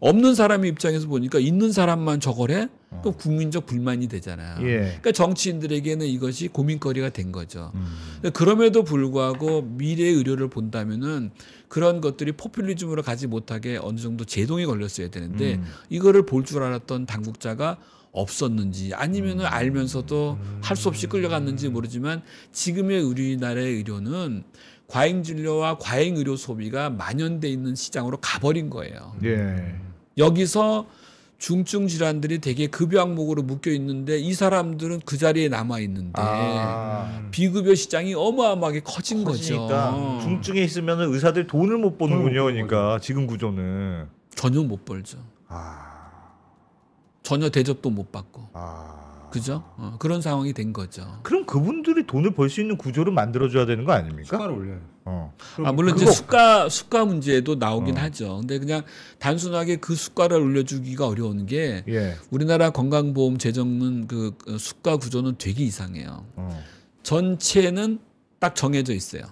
없는 사람의 입장에서 보니까 있는 사람만 저걸 해? 어. 그럼 국민적 불만이 되잖아요. 예. 그러니까 정치인들에게는 이것이 고민거리가 된 거죠. 음. 그럼에도 불구하고 미래의 의료를 본다면은 그런 것들이 포퓰리즘으로 가지 못하게 어느 정도 제동이 걸렸어야 되는데 음. 이거를 볼 줄 알았던 당국자가 없었는지 아니면은 음. 알면서도 할 수 없이 끌려갔는지 모르지만 지금의 우리나라의 의료는 과잉 진료와 과잉 의료 소비가 만연돼 있는 시장으로 가버린 거예요. 예. 여기서 중증 질환들이 되게 급여 항목으로 묶여 있는데 이 사람들은 그 자리에 남아 있는데 아. 비급여 시장이 어마어마하게 커진 커지니까 거죠. 중증에 있으면 의사들이 돈을 못 버는군요. 그러니까 지금 구조는. 전혀 못 벌죠. 아. 전혀 대접도 못 받고. 아. 그죠? 어, 그런 상황이 된 거죠. 그럼 그분들이 돈을 벌 수 있는 구조를 만들어줘야 되는 거 아닙니까? 수가를 올려요. 어. 아, 물론 이제 수가 수가 문제도 나오긴 어. 하죠. 근데 그냥 단순하게 그 수가를 올려주기가 어려운 게 예. 우리나라 건강보험 재정은 그 어, 수가 구조는 되게 이상해요. 어. 전체는 딱 정해져 있어요.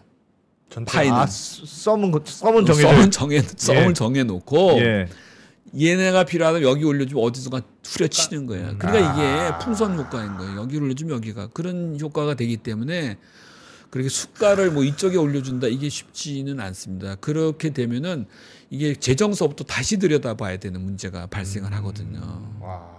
전체 파이는. 아, 써- 썸은 거- 썸은. 썸을 정해 썸을 예. 정해놓고 예. 얘네가 필요하다면 여기 올려주면 어디선가 후려치는 거예요. 그러니까 아. 이게 풍선 효과인 거예요. 여기 올려주면 여기가 그런 효과가 되기 때문에 그렇게 수가를 뭐 이쪽에 올려준다 이게 쉽지는 않습니다. 그렇게 되면은 이게 재정서부터 다시 들여다봐야 되는 문제가 발생을 하거든요. 와.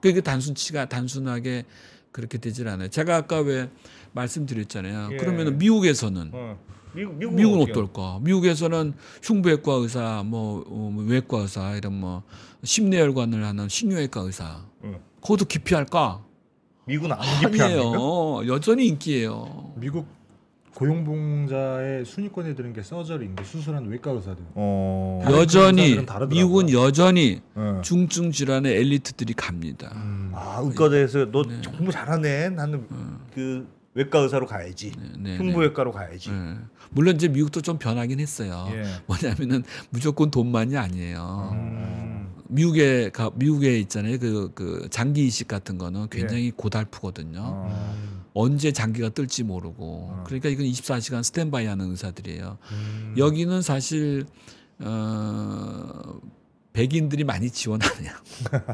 그게 단순치가 단순하게 그렇게 되질 않아요. 제가 아까 왜 말씀드렸잖아요. 예. 그러면은 미국에서는 어. 미국 미국은, 미국은? 어떨까? 미국에서는 흉부외과 의사, 뭐, 어, 뭐 외과 의사 이런 뭐 심내혈관을 하는 신유외과 의사, 응. 그것도 기피할까? 미국은 안 기피합니까? 아니에요. 여전히 인기예요. 미국 고용봉자의 순위권에 드는 게 서저리인데 수술하는 외과 의사들. 어. 여전히. 미국은 여전히 어. 중증 질환의 엘리트들이 갑니다. 음. 아, 의과대에서 너 네. 정말 잘하네. 나는 그 외과 의사로 가야지. 네, 흉부외과로 가야지. 네. 물론 이제 미국도 좀 변하긴 했어요. 예. 뭐냐면은 무조건 돈만이 아니에요. 음. 미국에 가 미국에 있잖아요. 그, 그 장기 이식 같은 거는 예. 굉장히 고달프거든요. 어. 언제 장기가 뜰지 모르고. 어. 그러니까 이건 24시간 스탠바이 하는 의사들이에요. 음. 여기는 사실 어 백인들이 많이 지원하네요.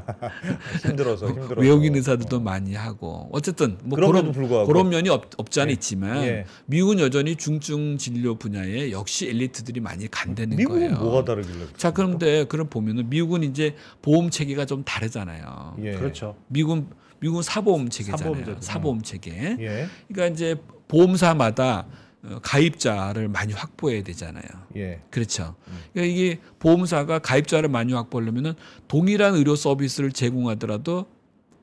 힘들어서 힘들어서. 외국인 의사들도 많이 하고 어쨌든 뭐 그럼에도 그런 불구하고. 그런 면이 없, 없지 않아 예. 있지만 예. 미국은 여전히 중증 진료 분야에 역시 엘리트들이 많이 간다는 미국은 거예요. 뭐가 다르길래? 자 그런데 그럼 보면은 미국은 이제 보험 체계가 좀 다르잖아요. 예. 그렇죠. 미국은 미국은 사보험 체계잖아요. 사보험제도. 사보험 체계. 예. 그러니까 이제 보험사마다 어, 가입자를 많이 확보해야 되잖아요. 예. 그렇죠. 음. 그러니까 이게 보험사가 가입자를 많이 확보하려면은 동일한 의료 서비스를 제공하더라도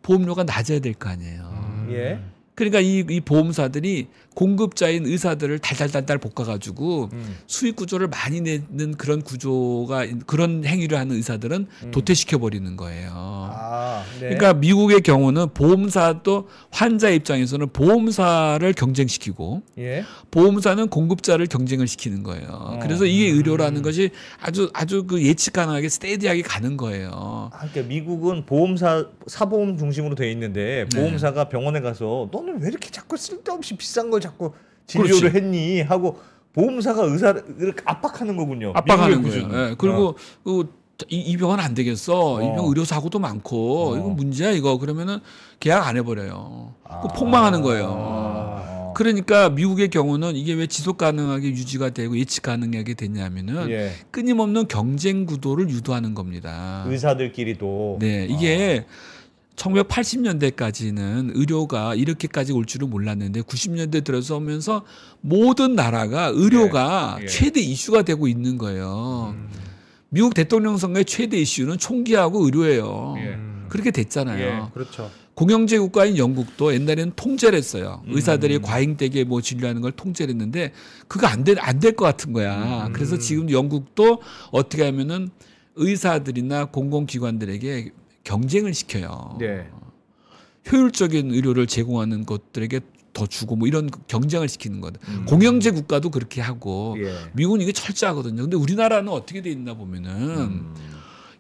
보험료가 낮아야 될 거 아니에요. 음. 예. 그러니까 이, 이 보험사들이 공급자인 의사들을 달달달달 볶아가지고 음. 수익 구조를 많이 내는 그런 구조가 그런 행위를 하는 의사들은 음. 도태시켜 버리는 거예요. 아, 네. 그러니까 미국의 경우는 보험사도 환자 입장에서는 보험사를 경쟁시키고 예. 보험사는 공급자를 경쟁을 시키는 거예요. 어. 그래서 이게 의료라는 것이 아주 아주 그 예측 가능하게 스테디하게 가는 거예요. 아, 그러니까 미국은 보험사 사보험 중심으로 돼 있는데 네. 보험사가 병원에 가서 너는 왜 이렇게 자꾸 쓸데없이 비싼 걸 자꾸 진료를 그렇지. 했니 하고 보험사가 의사를 압박하는 거군요. 압박하는 거예요. 예, 그리고 그 이, 이 병원 안 되겠어. 이 어. 병 의료 사고도 많고 어. 이거 문제야 이거 그러면은 계약 안 해버려요. 아. 그 폭망하는 거예요. 아. 그러니까 미국의 경우는 이게 왜 지속 가능하게 유지가 되고 예측 가능하게 됐냐면은 예. 끊임없는 경쟁 구도를 유도하는 겁니다. 의사들끼리도 네, 이게 1980년대까지는 의료가 이렇게까지 올 줄은 몰랐는데 90년대 들어서면서 모든 나라가 의료가 예, 예. 최대 이슈가 되고 있는 거예요. 음. 미국 대통령 선거의 최대 이슈는 총기하고 의료예요. 예. 음. 그렇게 됐잖아요. 예. 그렇죠. 공영제 국가인 영국도 옛날에는 통제를 했어요. 음. 의사들이 과잉되게 뭐 진료하는 걸 통제를 했는데 그거 안 될 안 될 것 같은 거야. 음. 그래서 지금 영국도 어떻게 하면은 의사들이나 공공기관들에게 경쟁을 시켜요. 네. 효율적인 의료를 제공하는 것들에게 더 주고 뭐 이런 경쟁을 시키는 거다. 음. 공영제 국가도 그렇게 하고 예. 미국은 이게 철저하거든요. 근데 우리나라는 어떻게 돼 있나 보면은 음.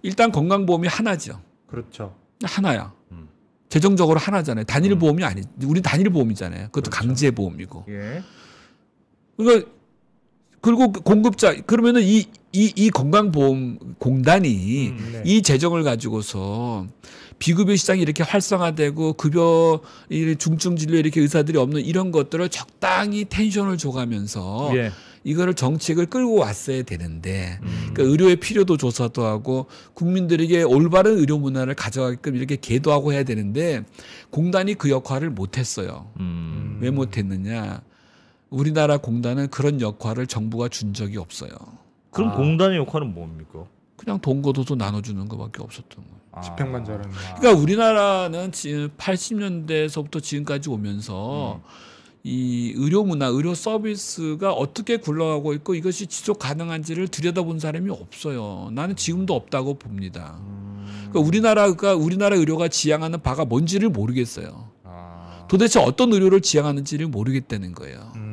일단 건강보험이 하나죠. 그렇죠. 하나야. 음. 재정적으로 하나잖아요. 단일 음. 보험이 아니. 우리 단일 보험이잖아요. 그것도 그렇죠. 강제 보험이고. 예. 그러니까 그리고 그 공급자 그러면은 이 이 이 건강보험 공단이 음, 네. 이 재정을 가지고서 비급여 시장이 이렇게 활성화되고 급여 이 중증 진료 이렇게 의사들이 없는 이런 것들을 적당히 텐션을 줘가면서 예. 이거를 정책을 끌고 왔어야 되는데 음. 그러니까 의료의 필요도 조사도 하고 국민들에게 올바른 의료 문화를 가져가게끔 이렇게 계도하고 해야 되는데 공단이 그 역할을 못했어요. 음. 왜 못했느냐? 우리나라 공단은 그런 역할을 정부가 준 적이 없어요. 그럼 아. 공단의 역할은 뭡니까? 그냥 돈거도도 나눠주는 것밖에 없었던 거예요. 아. 집행관절은 그러니까 우리나라는 지금 80년대서부터 지금까지 오면서 이 의료 문화, 의료 서비스가 어떻게 굴러가고 있고 이것이 지속 가능한지를 들여다본 사람이 없어요. 나는 지금도 없다고 봅니다. 그러니까 우리나라가 우리나라 의료가 지향하는 바가 뭔지를 모르겠어요. 아. 도대체 어떤 의료를 지향하는지를 모르겠다는 거예요. 음.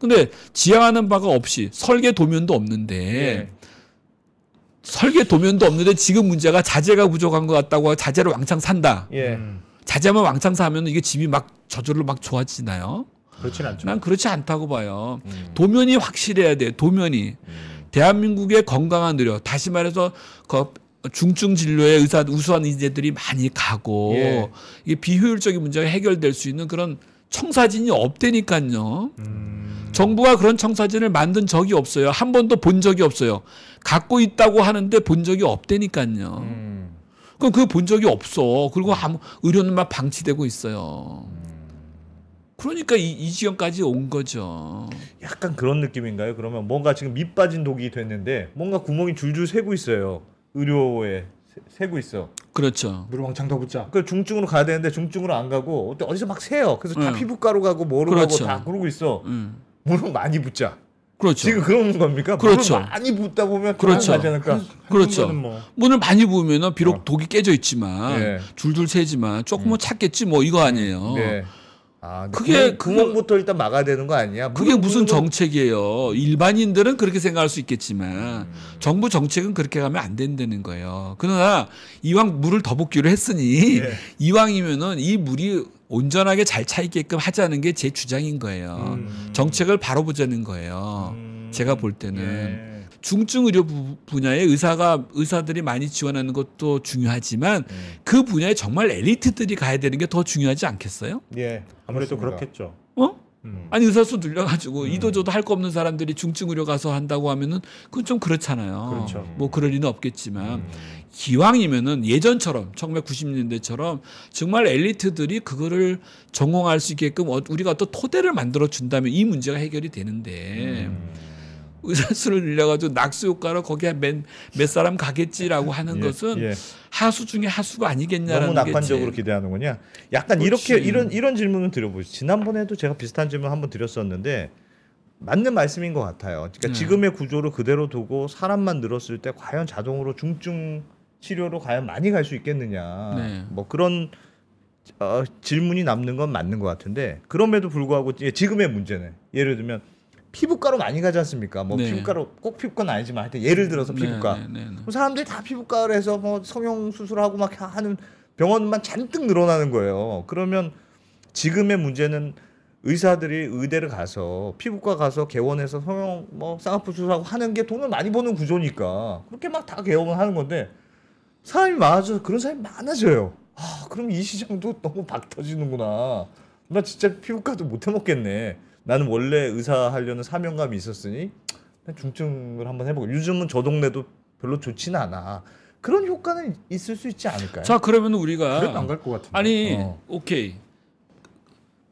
근데 지향하는 바가 없이 설계 도면도 없는데 예. 설계 도면도 없는데 지금 문제가 자재가 부족한 것 같다고 자재를 왕창 산다. 예. 음. 자재만 왕창 사면 이게 집이 막 저절로 막 좋아지나요? 그렇진 않죠. 난 그렇지 않다고 봐요. 음. 도면이 확실해야 돼. 도면이 음. 대한민국의 건강한 의료. 다시 말해서 그 중증 진료에 의사 우수한 인재들이 많이 가고 예. 이게 비효율적인 문제가 해결될 수 있는 그런 청사진이 없다니까요. 음. 정부가 그런 청사진을 만든 적이 없어요. 한 번도 본 적이 없어요. 갖고 있다고 하는데 본 적이 없다니까요. 음. 그럼 그 본 적이 없어. 그리고 아무 의료는 막 방치되고 있어요. 그러니까 이, 이 지경까지 온 거죠. 약간 그런 느낌인가요? 그러면 뭔가 지금 밑 빠진 독이 됐는데 뭔가 구멍이 줄줄 새고 있어요. 의료에 새- 새고 있어. 그렇죠. 물을 왕창 더 붓자. 그 중증으로 가야 되는데 중증으로 안 가고 어디- 어디서 막 새요. 그래서 다 응. 피부과로 가고 뭐로 그렇죠. 가고 다 그러고 있어. 음. 물을 많이 붓자. 그렇죠. 지금 그런 겁니까? 그렇죠. 물을 많이 붓다 보면 그렇죠. 않을까? 그렇죠. 한순간은 뭐 문을 많이 부으면은 비록 어. 독이 깨져 있지만 예. 줄줄 새지만 조금은 찾겠지 뭐 이거 아니에요. 네. 아, 그게- 구멍, 그게- 구멍부터 일단 막아야 되는 거 아니야? 그게 물은 무슨 정책이에요? 일반인들은 그렇게 생각할 수 있겠지만 정부 정책은 그렇게 가면 안 된다는 거예요. 그러나 이왕 물을 더 붓기로 했으니 예. 이왕이면은 이 물이 온전하게 잘 차 있게끔 하자는 게 제 주장인 거예요. 음. 정책을 바로 보자는 거예요. 음. 제가 볼 때는 예. 중증 의료 부- 분야에 의사가 의사들이 많이 지원하는 것도 중요하지만 음. 그 분야에 정말 엘리트들이 가야 되는 게 더 중요하지 않겠어요? 예. 아무래도 그렇습니다. 그렇겠죠. 어? 음. 아니 의사 수 늘려가지고 이도저도 할 거 없는 사람들이 중증 의료 가서 한다고 하면은 그건 좀 그렇잖아요. 그렇죠. 뭐 그럴 리는 없겠지만 음. 기왕이면은 예전처럼 1990년대처럼 정말 엘리트들이 그거를 전공할 수 있게끔 어- 우리가 또 토대를 만들어 준다면 이 문제가 해결이 되는데 음. 의사 수를 늘려가지고 낙수 효과로 거기에 몇, 몇 사람 가겠지라고 하는 예, 것은 예. 하수 중에 하수가 아니겠냐라는 너무 낙관적으로 기대하는군요. 약간 그렇지. 이렇게 이런 이런 질문을 드려보시. 지난번에도 제가 비슷한 질문 한번 드렸었는데 맞는 말씀인 것 같아요. 그러니까 네. 지금의 구조를 그대로 두고 사람만 늘었을 때 과연 자동으로 중증 치료로 과연 많이 갈 수 있겠느냐. 네. 뭐 그런 어, 질문이 남는 건 맞는 것 같은데 그럼에도 불구하고 예, 지금의 문제는 예를 들면 피부과로 많이 가지 않습니까? 뭐 네. 피부과로 꼭 피부과는 아니지만 하여튼 예를 들어서 네, 피부과 네, 네, 네. 뭐 사람들이 다 피부과를 해서 뭐 성형 수술하고 막 하는 병원만 잔뜩 늘어나는 거예요. 그러면 지금의 문제는 의사들이 의대를 가서 피부과 가서 개원해서 성형 뭐 쌍꺼풀 수술하고 하는 게 돈을 많이 버는 구조니까 그렇게 막 다 개원을 하는 건데 사람이 많아져서 그런 사람이 많아져요. 아 그럼 이 시장도 너무 박 터지는구나. 나 진짜 피부과도 못 해먹겠네. 나는 원래 의사 하려는 사명감이 있었으니 난 중증을 한번 해보고 요즘은 저 동네도 별로 좋지는 않아. 그런 효과는 있을 수 있지 않을까요? 자 그러면 우리가 그래도 안 갈 것 같은데. 아니 어. 오케이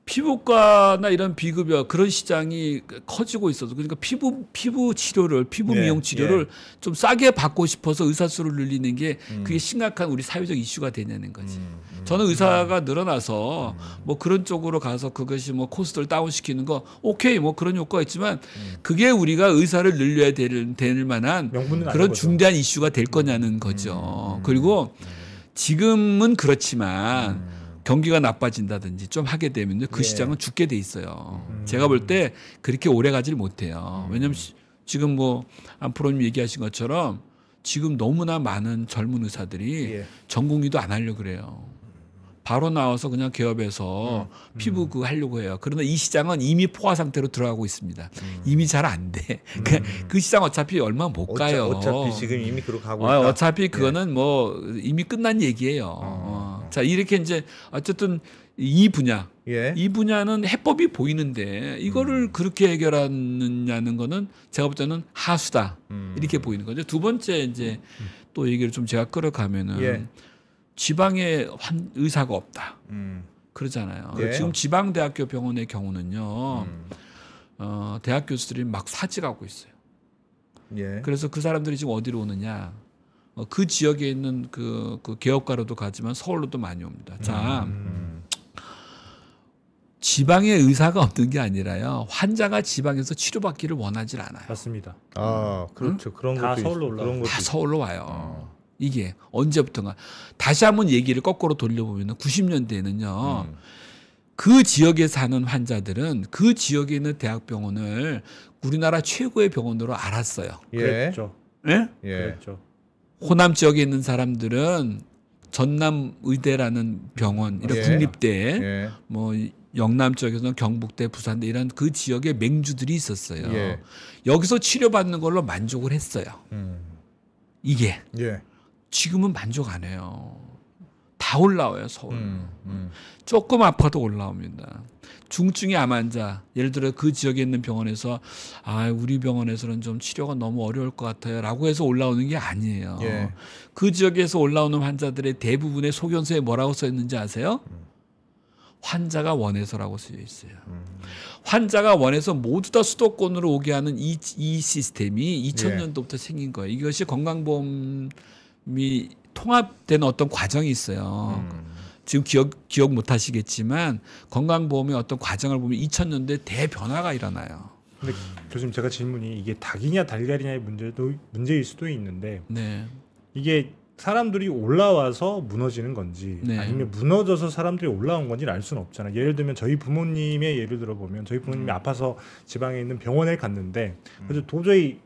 피부과나 이런 비급여 그런 시장이 커지고 있어서 그러니까 피부 피부 치료를 피부 예, 미용 치료를 좀 싸게 받고 싶어서 의사 수를 늘리는 게 그게 심각한 우리 사회적 이슈가 되냐는 거지. 음, 음. 저는 의사가 늘어나서 뭐 그런 쪽으로 가서 그것이 뭐 코스트를 다운 시키는 거 오케이 뭐 그런 효과가 있지만 그게 우리가 의사를 늘려야 될, 될 만한 그런. 중대한 이슈가 될 거냐는 거죠. 그리고 지금은 그렇지만 경기가 나빠진다든지 좀 하게 되면요 그 예. 시장은 죽게 돼 있어요. 제가 볼 때 그렇게 오래 가질 못해요. 왜냐하면 시- 지금 뭐 안프로님 얘기하신 것처럼 지금 너무나 많은 젊은 의사들이 예. 전공의도 안 하려고 그래요. 바로 나와서 그냥 개업해서 음. 피부 그 하려고 해요. 그러나 이 시장은 이미 포화 상태로 들어가고 있습니다. 음. 이미 잘 안 돼. 그, 그 시장 어차피 얼마 못 가요. 어차, 어차피 지금 이미 그렇게 가고 어, 있다. 어차피 그거는 뭐 이미 끝난 얘기예요. 어. 자 이렇게 이제 어쨌든 이 분야 예. 이 분야는 해법이 보이는데 이거를 그렇게 해결하느냐는 거는 제가 볼 때는 하수다 음. 이렇게 보이는 거죠. 두 번째 이제 또 얘기를 좀 제가 끌어가면은 예. 지방에 환, 의사가 없다 음. 그러잖아요. 예. 지금 지방 대학교 병원의 경우는요. 음. 어, 대학 교수들이 막 사직하고 있어요. 예. 그래서 그 사람들이 지금 어디로 오느냐? 어, 그 지역에 있는 그, 그 개업가로도 가지만 서울로도 많이 옵니다. 자, 음. 지방에 의사가 없는 게 아니라요. 환자가 지방에서 치료받기를 원하질 않아요. 맞습니다. 아 그렇죠. 그런 다 것도 서울로 있- 올라와요. 그런 것도 다 서울로 와요. 어. 이게 언제부턴가 다시 한번 얘기를 거꾸로 돌려보면 90년대에는요. 음. 그 지역에 사는 환자들은 그 지역에 있는 대학병원을 우리나라 최고의 병원으로 알았어요. 예. 그랬죠. 예? 예. 그랬죠. 호남 지역에 있는 사람들은 전남 의대라는 병원, 이런 예. 국립대, 예. 뭐 영남 쪽에서는 경북대, 부산대 이런 그 지역의 맹주들이 있었어요. 예. 여기서 치료받는 걸로 만족을 했어요. 음. 이게 예. 지금은 만족 안 해요. 다 올라와요 서울. 음. 음. 조금 아파도 올라옵니다. 중증의 암 환자, 예를 들어 그 지역에 있는 병원에서 아 우리 병원에서는 좀 치료가 너무 어려울 것 같아요라고 해서 올라오는 게 아니에요. 예. 그 지역에서 올라오는 환자들의 대부분의 소견서에 뭐라고 써 있는지 아세요? 환자가 원해서라고 쓰여 있어요. 환자가 원해서 모두 다 수도권으로 오게 하는 이, 이 시스템이 2000년도부터 생긴 거예요. 이것이 건강보험이 통합된 어떤 과정이 있어요. 지금 기억 기억 못 하시겠지만 건강보험의 어떤 과정을 보면 2000년대 대변화가 일어나요. 근데 교수님 제가 질문이 이게 닭이냐 달걀이냐의 문제도 문제일 수도 있는데 네. 이게 사람들이 올라와서 무너지는 건지 네. 아니면 무너져서 사람들이 올라온 건지를 알 수는 없잖아요. 예를 들면 저희 부모님의 예를 들어 보면 저희 부모님이 아파서 지방에 있는 병원에 갔는데 그래서 도저히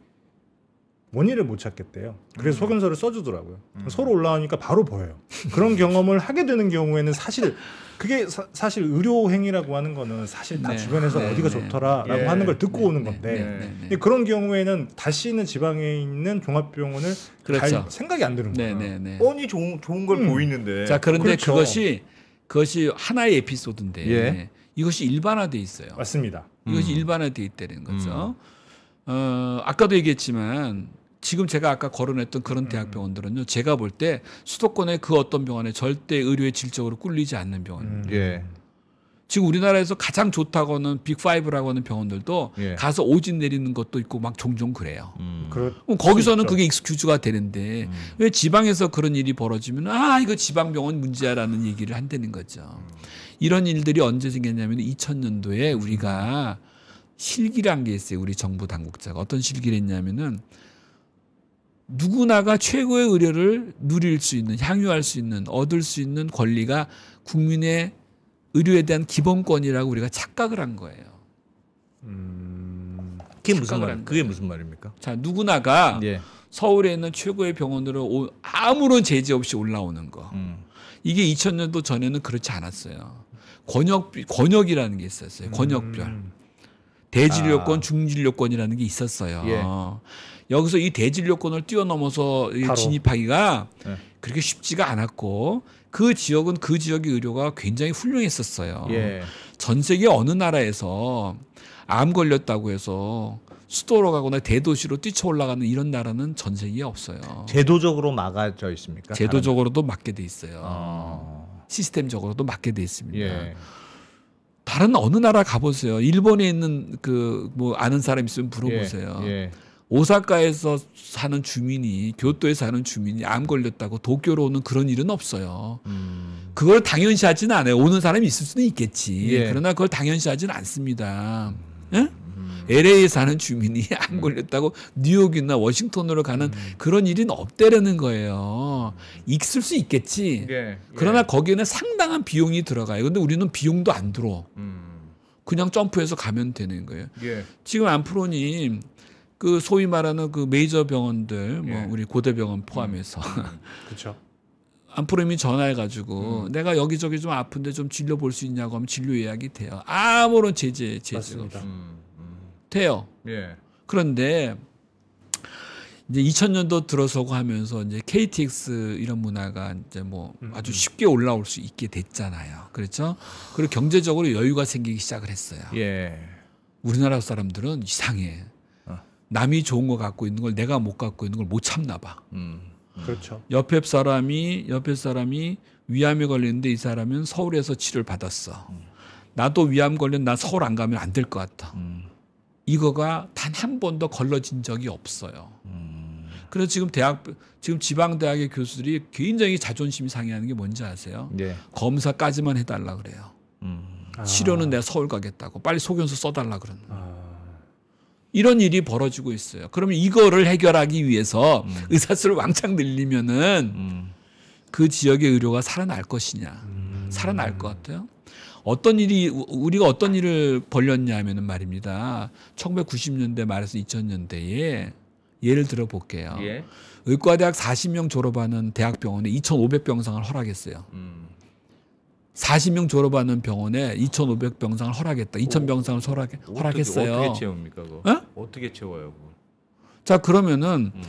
원인을 못 찾겠대요. 그래서 소견서를 써주더라고요. 서로 올라오니까 바로 보여요. 그런 경험을 하게 되는 경우에는 사실 그게 사, 실 의료 행위라고 하는 거는 사실 다 네. 주변에서 네. 어디가 네. 좋더라라고 예. 하는 걸 듣고 네, 오는 네, 건데 네, 네, 네. 그런 경우에는 다시는 지방에 있는 종합병원을 그렇죠. 갈 생각이 안 드는 거예요. 네, 네, 네. 뻔히 좋은 좋은 걸 음. 보이는데. 자 그런데 그렇죠. 그것이 그것이 하나의 에피소드인데 예. 이것이 일반화돼 있어요. 맞습니다. 이것이 음. 일반화돼 있다는 거죠. 어, 아까도 얘기했지만 지금 제가 아까 거론했던 그런 대학병원들은요. 제가 볼 때 수도권의 그 어떤 병원에 절대 의료의 질적으로 꿀리지 않는 병원. 음. 예. 지금 우리나라에서 가장 좋다고 하는 빅5라고 하는 병원들도 예. 가서 오진 내리는 것도 있고 막 종종 그래요. 음. 그렇 그럼 거기서는 있죠. 그게 익스큐즈가 되는데 음. 왜 지방에서 그런 일이 벌어지면 아 이거 지방병원 문제야라는 얘기를 한다는 거죠. 이런 일들이 언제 생겼냐면 2000년도에 우리가 실기란 게 있어요. 우리 정부 당국자가 어떤 실기를 했냐면은 누구나가 최고의 의료를 누릴 수 있는 향유할 수 있는 얻을 수 있는 권리가 국민의 의료에 대한 기본권이라고 우리가 착각을 한 거예요. 음, 그게 무슨 말? 한 그게 무슨 말입니까? 자 누구나가 예. 서울에 있는 최고의 병원으로 오- 아무런 제재 없이 올라오는 거. 음. 이게 2000년도 전에는 그렇지 않았어요. 권역 권역이라는 게 있었어요. 권역별. 음, 대진료권, 아. 중진료권이라는 게 있었어요. 예. 여기서 이 대진료권을 뛰어넘어서 이 바로. 진입하기가 예. 그렇게 쉽지가 않았고 그 지역은 그 지역의 의료가 굉장히 훌륭했었어요. 예. 전 세계 어느 나라에서 암 걸렸다고 해서 수도로 가거나 대도시로 뛰쳐 올라가는 이런 나라는 전 세계에 없어요. 제도적으로 막아져 있습니까? 제도적으로도 막게 돼 있어요. 어. 시스템적으로도 막게 돼 있습니다. 예. 다른 어느 나라 가보세요. 일본에 있는 그 뭐 아는 사람 있으면 물어보세요. 예. 예. 오사카에서 사는 주민이 교토에 사는 주민이 암 걸렸다고 도쿄로 오는 그런 일은 없어요. 음. 그걸 당연시하지는 않아요. 오는 사람이 있을 수는 있겠지. 예. 그러나 그걸 당연시하지는 않습니다. 예? 음. LA에 사는 주민이 암 걸렸다고 뉴욕이나 워싱턴으로 가는 그런 일은 없대라는 거예요. 있을 수 있겠지. 예. 그러나 거기에는 상당한 비용이 들어가요. 근데 우리는 비용도 안 들어. 음. 그냥 점프해서 가면 되는 거예요. 예. 지금 안프로님 그 소위 말하는 그 메이저 병원들 뭐 예. 우리 고대병원 포함해서 그렇죠. 안프로님이 전화해가지고 내가 여기저기 좀 아픈데 좀 진료 볼 수 있냐고 하면 진료 예약이 돼요. 아무런 제재 제재가. 없어요. 음. 음. 돼요. 예. 그런데 이제 2000년도 들어서고 하면서 이제 KTX 이런 문화가 이제 뭐 음, 아주 쉽게 올라올 수 있게 됐잖아요. 그렇죠? 그리고 경제적으로 여유가 생기기 시작을 했어요. 예. 우리나라 사람들은 이상해. 어. 남이 좋은 거 갖고 있는 걸 내가 못 갖고 있는 걸 못 참나 봐. 음. 그렇죠. 옆에 사람이 옆에 사람이 위암에 걸렸는데 이 사람은 서울에서 치료를 받았어. 나도 위암 걸린 나 서울 안 가면 안 될 것 같아. 음. 이거가 단 한 번도 걸러진 적이 없어요. 음. 그래서 지금 대학 지금 지방 대학의 교수들이 굉장히 자존심이 상해하는 게 뭔지 아세요? 예. 검사까지만 해달라 그래요. 음. 아. 치료는 내가 서울 가겠다고 빨리 소견서 써달라 그러는. 아, 이런 일이 벌어지고 있어요. 그러면 이거를 해결하기 위해서 음. 의사수를 왕창 늘리면은 음. 그 지역의 의료가 살아날 것이냐? 음. 살아날 것 같아요. 어떤 일이 우- 우리가 어떤 일을 벌렸냐면은 말입니다. 1990년대 말에서 2000년대에 예를 들어 볼게요. 예. 의과대학 40명 졸업하는 대학병원에 2,500병상을 허락했어요. 음. 40명 졸업하는 병원에 2,500병상을 허락했다. 2,000병상을 허락, 허락했어요. 어떻게, 채웁니까 그거? 어? 어떻게 채워요 그거? 자 그러면은 음.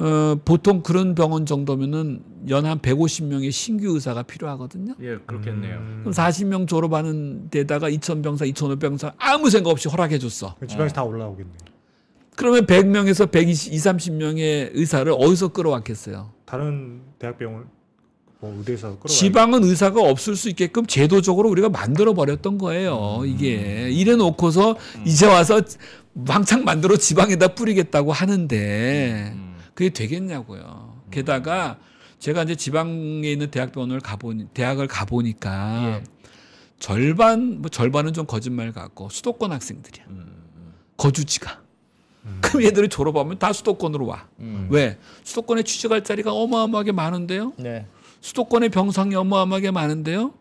어, 보통 그런 병원 정도면은 연 한 150명의 신규 의사가 필요하거든요. 예, 그렇겠네요. 음. 그럼 40명 졸업하는 데다가 2,000병상, 2,500병상 아무 생각 없이 허락해 줬어. 그 지방에서 다 올라오겠네. 그러면 100명에서 120, 2, 30명의 의사를 어디서 끌어왔겠어요? 다른 대학병원 뭐. 지방은 의사가 없을 수 있게끔 제도적으로 우리가 만들어 버렸던 거예요. 이게 이래 놓고서 이제 와서 왕창 만들어 지방에다 뿌리겠다고 하는데 음. 그게 되겠냐고요. 게다가 제가 이제 지방에 있는 대학병원을 가보니 대학을 가보니까 예. 절반 뭐 절반은 좀 거짓말 같고 수도권 학생들이야. 음. 음. 거주지가 그럼 얘들이 졸업하면 다 수도권으로 와. 음. 왜? 수도권에 취직할 자리가 어마어마하게 많은데요. 네. 수도권의 병상이 어마어마하게 많은데요.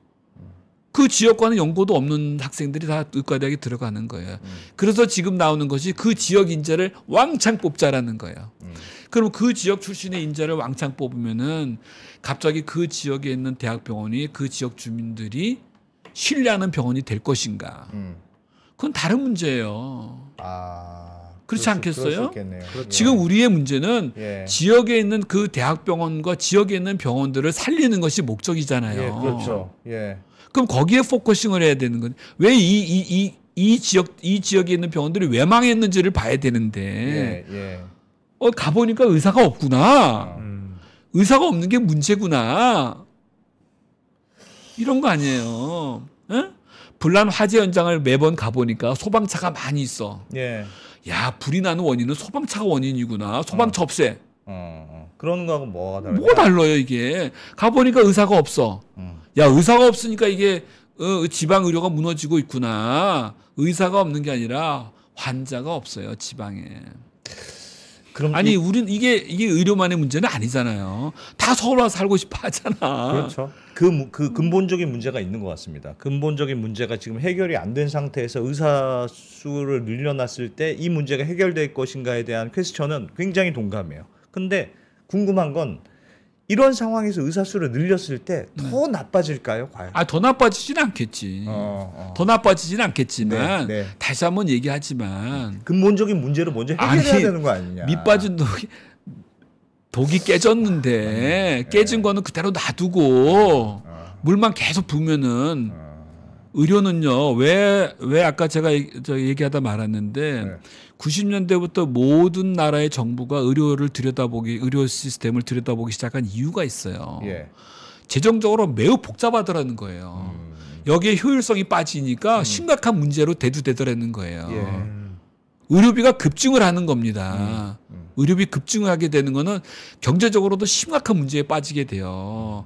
그 지역과는 연고도 없는 학생들이 다 의과대학에 들어가는 거예요. 그래서 지금 나오는 것이 그 지역 인재를 왕창 뽑자라는 거예요. 그럼 그 지역 출신의 인재를 왕창 뽑으면은 갑자기 그 지역에 있는 대학병원이 그 지역 주민들이 신뢰하는 병원이 될 것인가? 음. 그건 다른 문제예요. 아. 그렇지 않겠어요? 예. 지금 우리의 문제는 예. 지역에 있는 그 대학병원과 지역에 있는 병원들을 살리는 것이 목적이잖아요. 예, 그렇죠. 예. 그럼 거기에 focusing을 해야 되는 건 왜 이 이 이 이 지역 이 지역에 있는 병원들이 왜 망했는지를 봐야 되는데 예. 예. 어 가보니까 의사가 없구나 음. 의사가 없는 게 문제구나 이런 거 아니에요 에? 불난 화재 현장을 매번 가보니까 소방차가 많이 있어 예. 야 불이 나는 원인은 소방차가 원인이구나. 소방차 없애 어, 어. 그런 거하고 뭐가 다르냐? 뭐가 달라요 이게? 가보니까 의사가 없어. 음. 야 의사가 없으니까 이게 어, 지방 의료가 무너지고 있구나. 의사가 없는 게 아니라 환자가 없어요 지방에 그럼 아니 이- 우린 이게 이게 의료만의 문제는 아니잖아요 다 서울 와서 살고 싶어 하잖아 그렇죠. 그, 무- 그 근본적인 문제가 있는 것 같습니다. 근본적인 문제가 지금 해결이 안 된 상태에서 의사 수를 늘려놨을 때 이 문제가 해결될 것인가에 대한 퀘스천은 굉장히 동감해요. 근데 궁금한 건 이런 상황에서 의사 수를 늘렸을 때더 나빠질까요, 과연? 아 더 나빠지진 않겠지 어, 어. 더 나빠지진 않겠지만 네, 네. 다시 한번 얘기하지만 근본적인 문제를 먼저 해결해야 아니, 되는 거 아니냐? 밑 빠진 독이 독이 깨졌는데 깨진 거는 그대로 놔두고 어, 물만 계속 부으면은 어. 의료는요 왜 왜 아까 제가 얘기- 저 얘기하다 말았는데 네. 90년대부터 모든 나라의 정부가 의료를 들여다보기 의료 시스템을 들여다보기 시작한 이유가 있어요. 예. 재정적으로 매우 복잡하더라는 거예요. 음. 여기에 효율성이 빠지니까 심각한 문제로 대두되더라는 거예요. 예. 음. 의료비가 급증을 하는 겁니다. 음. 의료비 급증을 하게 되는 거는 경제적으로도 심각한 문제에 빠지게 돼요.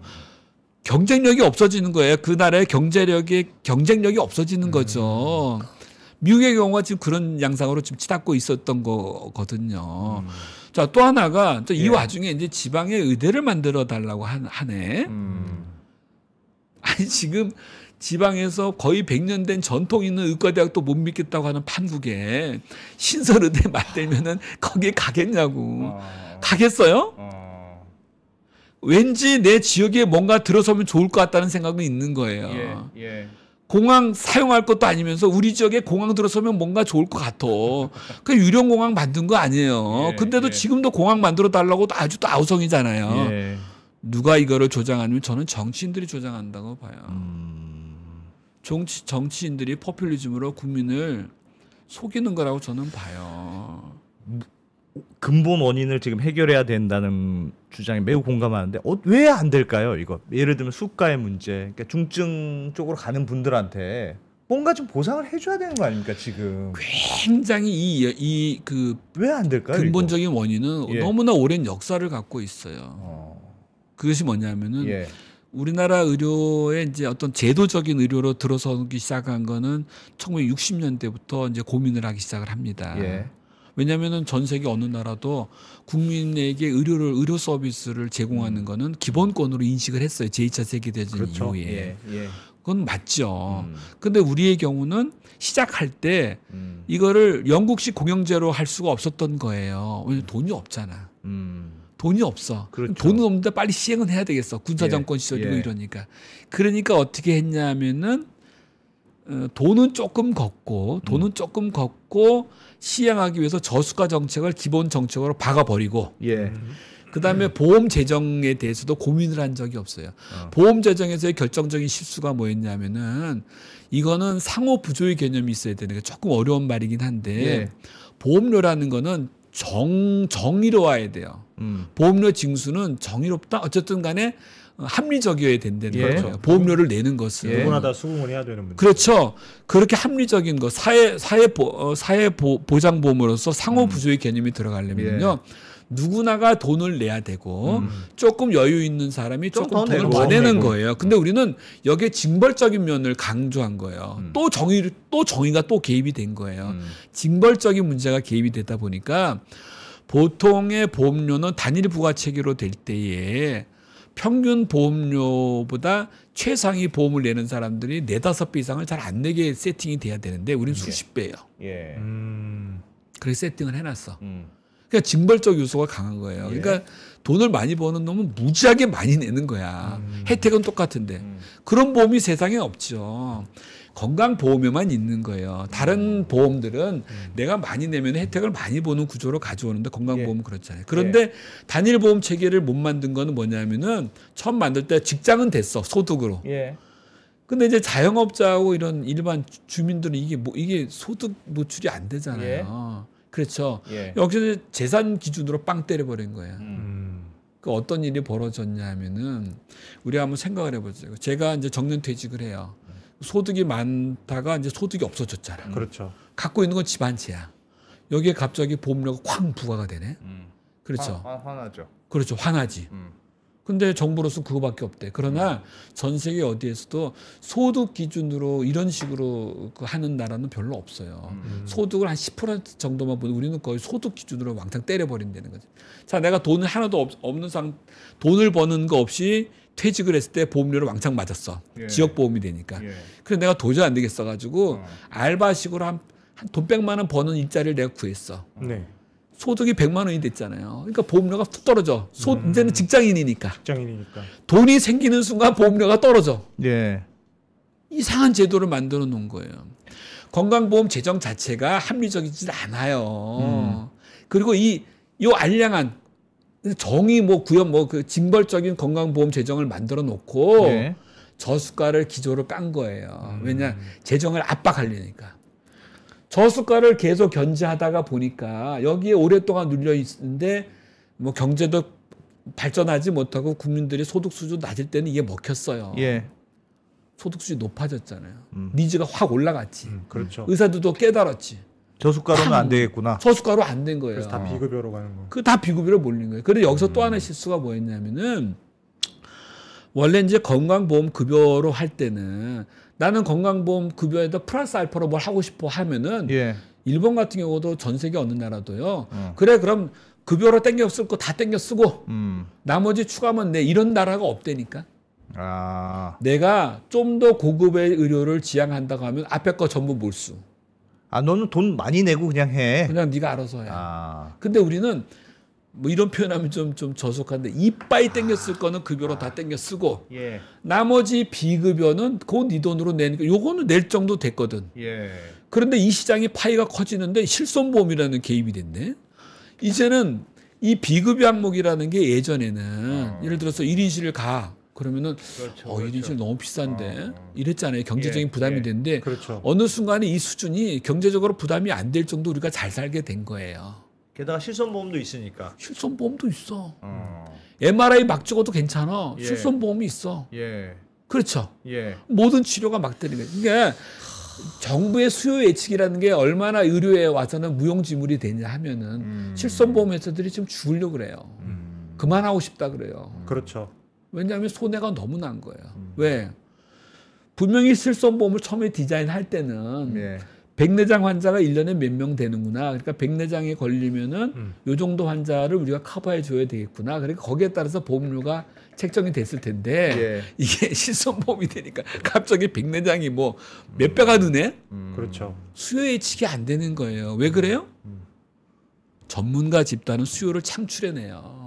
경쟁력이 없어지는 거예요. 그 나라의 경제력이 경쟁력이 없어지는 거죠. 미국의 경우가 지금 그런 양상으로 지금 치닫고 있었던 거거든요. 자, 또 하나가 또이 예. 와중에 이제 지방에 의대를 만들어 달라고 한- 하네. 음. 아니 지금 지방에서 거의 100년 된 전통 있는 의과대학도 못 믿겠다고 하는 판국에 신설 의대 만들면은 거기에 가겠냐고. 어. 가겠어요? 어. 왠지 내 지역에 뭔가 들어서면 좋을 것 같다는 생각은 있는 거예요. 예. 예. 공항 사용할 것도 아니면서 우리 지역에 공항 들어서면 뭔가 좋을 것 같아. 그 유령 공항 만든 거 아니에요. 예, 근데도 예. 지금도 공항 만들어 달라고 아주 또 아우성이잖아요. 예. 누가 이거를 조장하면 저는 정치인들이 조장한다고 봐요. 음. 정치, 정치인들이 포퓰리즘으로 국민을 속이는 거라고 저는 봐요. 근본 원인을 지금 해결해야 된다는 주장에 매우 공감하는데 어, 왜 안 될까요? 이거 예를 들면 수가의 문제, 그러니까 중증 쪽으로 가는 분들한테 뭔가 좀 보상을 해줘야 되는 거 아닙니까 지금? 굉장히 이이그왜 안 될까요? 이거? 근본적인 원인은 예. 너무나 오랜 역사를 갖고 있어요. 어. 그것이 뭐냐면은 예. 우리나라 의료의 이제 어떤 제도적인 의료로 들어서기 시작한 거는 1960년대부터 이제 고민을 하기 시작을 합니다. 예. 왜냐하면은 전 세계 어느 나라도 국민에게 의료를 의료 서비스를 제공하는 거는 기본권으로 인식을 했어요. 제2차 세계 대전 그렇죠. 이후에. 예. 예. 그건 맞죠. 음. 근데 우리의 경우는 시작할 때 음. 이거를 영국식 공영제로 할 수가 없었던 거예요. 왜냐면 돈이 없잖아. 음. 돈이 없어. 그렇죠. 돈은 없는데 빨리 시행은 해야 되겠어. 군사정권 예, 시절이고 예. 이러니까. 그러니까 어떻게 했냐면은 어, 돈은 조금 걷고 돈은 음. 조금 걷고 시행하기 위해서 저수가 정책을 기본 정책으로 박아버리고 예. 그다음에 보험 재정에 대해서도 고민을 한 적이 없어요. 어. 보험 재정에서의 결정적인 실수가 뭐였냐면은 이거는 상호 부조의 개념이 있어야 되는 게 조금 어려운 말이긴 한데 예. 보험료라는 거는 정 정의로워야 돼요. 음. 보험료 징수는 정의롭다. 어쨌든 간에 어, 합리적이어야 된다는 예. 거예요. 보험료를 내는 것은. 예. 누구나 다 수긍을 해야 되는 문제. 그렇죠. 그렇게 합리적인 거 사회 사회 보, 어, 사회 보, 보장 보험으로서 상호 부조의 개념이 들어가려면요. 누구나가 돈을 내야 되고 음. 조금 여유 있는 사람이 좀 조금 더 돈을 내고, 더 내는 내고. 거예요. 근데 우리는 여기에 징벌적인 면을 강조한 거예요. 음. 또 정의 또 정의가 또 개입이 된 거예요. 음. 징벌적인 문제가 개입이 되다 보니까 보통의 보험료는 단일 부가체계로 될 때에 평균 보험료보다 최상위 보험을 내는 사람들이 네다섯 배 이상을 잘 안 내게 세팅이 돼야 되는데 우리는 수십 배예요. 예. 음. 그렇게 세팅을 해놨어. 음. 그러니까 징벌적 요소가 강한 거예요. 예. 그러니까 돈을 많이 버는 놈은 무지하게 많이 내는 거야. 음. 혜택은 똑같은데. 음. 그런 보험이 세상에 없죠. 건강보험에만 있는 거예요. 다른 보험들은 내가 많이 내면 혜택을 많이 보는 구조로 가져오는데 건강보험은 그렇잖아요. 그런데 단일 보험 체계를 못 만든 거는 뭐냐면은 처음 만들 때 직장은 됐어 소득으로. 예. 근데 이제 자영업자하고 이런 일반 주- 주민들은 이게 뭐 이게 소득 노출이 안 되잖아요. 그렇죠. 예. 여기서 재산 기준으로 빵 때려버린 거예요. 음. 음. 그 어떤 일이 벌어졌냐 하면은 우리가 한번 생각을 해보죠. 제가 이제 정년 퇴직을 해요. 소득이 많다가 이제 소득이 없어졌잖아. 그렇죠. 갖고 있는 건 집 한 채야. 여기에 갑자기 보험료가 쾅 부과가 되네. 음. 그렇죠. 화, 화, 화 나죠. 그렇죠. 화나지. 음. 근데 정부로서 그거밖에 없대. 그러나 전 세계 어디에서도 소득 기준으로 이런 식으로 그 하는 나라는 별로 없어요. 음. 소득을 한 10% 정도만 보는 우리는 거의 소득 기준으로 왕창 때려버린다는 거죠. 자, 내가 돈을 하나도 없, 없는 상 돈을 버는 거 없이 퇴직을 했을 때 보험료를 왕창 맞았어. 예. 지역 보험이 되니까. 예. 그래서 내가 도저히 안 되겠어 가지고 어. 알바식으로 한, 한돈 100만 원 버는 일자리를 내가 구했어. 네. 소득이 100만 원이 됐잖아요. 그러니까 보험료가 툭 떨어져. 소, 음. 이제는 직장인이니까. 직장인이니까. 돈이 생기는 순간 보험료가 떨어져. 예. 이상한 제도를 만들어 놓은 거예요. 건강보험 재정 자체가 합리적이지 않아요. 그리고 이, 요 알량한 정의 뭐 구현 뭐 그 징벌적인 건강보험 재정을 만들어 놓고 예. 저수가를 기조로 깐 거예요. 왜냐 재정을 압박하려니까. 저수가를 계속 견제하다가 보니까 여기에 오랫동안 눌려 있는데 뭐 경제도 발전하지 못하고 국민들이 소득 수준 낮을 때는 이게 먹혔어요. 예. 소득 수준이 높아졌잖아요. 음. 니즈가 확 올라갔지. 음, 그렇죠. 의사들도 깨달았지. 저수가로는 안 되겠구나. 저수가로 안 된 거예요. 그래서 다 비급여로 가는 거. 그 다 비급여로 몰린 거예요. 그런데 여기서 또 음. 하나 실수가 뭐였냐면은 원래 이제 건강보험 급여로 할 때는 나는 건강보험 급여에다 플러스 알파로 뭘 하고 싶어 하면은 예. 일본 같은 경우도 전 세계 어느 나라도요. 어. 그래 그럼 급여로 땡겨 쓸 거 다 땡겨 쓰고 음. 나머지 추가하면 내 이런 나라가 없다니까. 아. 내가 좀 더 고급의 의료를 지향한다고 하면 앞에 거 전부 몰수. 아 너는 돈 많이 내고 그냥 해. 그냥 네가 알아서 해. 아. 근데 우리는 뭐 이런 표현하면 좀 좀 저속한데 이빠이 땡겨 쓸 거는 급여로 다 땡겨 쓰고 예. 나머지 비급여는 그건 네 돈으로 내니까 요거는 낼 정도 됐거든. 예. 그런데 이 시장이 파이가 커지는데 실손보험이라는 개입이 됐네. 이제는 이 비급여 항목이라는 게 예전에는 어. 예를 들어서 1인실을 가 그러면은 그렇죠. 어 1인실 너무 비싼데 어. 이랬잖아요. 경제적인 예, 부담이 예. 됐는데 그렇죠. 어느 순간에 이 수준이 경제적으로 부담이 안 될 정도 우리가 잘 살게 된 거예요. 게다가 실손보험도 있으니까. 실손보험도 있어. 어. MRI 막 찍어도 괜찮아. 예. 실손보험이 있어. 예. 그렇죠. 예. 모든 치료가 막 되는 거예요. 그러니까 정부의 수요 예측이라는 게 얼마나 의료에 와서는 무용지물이 되냐 하면은 음. 실손보험 회사들이 지금 죽으려고 그래요. 음. 그만하고 싶다 그래요. 그렇죠. 왜냐하면 손해가 너무 난 거예요. 음. 왜? 분명히 실손보험을 처음에 디자인할 때는 예. 백내장 환자가 일년에 몇 명 되는구나. 그러니까 백내장에 걸리면은 음. 요 정도 환자를 우리가 커버해 줘야 되겠구나. 그러니까 거기에 따라서 보험료가 책정이 됐을 텐데 예. 이게 실손보험이 되니까 갑자기 백내장이 뭐 몇 배가 느네? 음. 그렇죠. 수요 예측이 안 되는 거예요. 왜 그래요? 음. 전문가 집단은 수요를 창출해내요.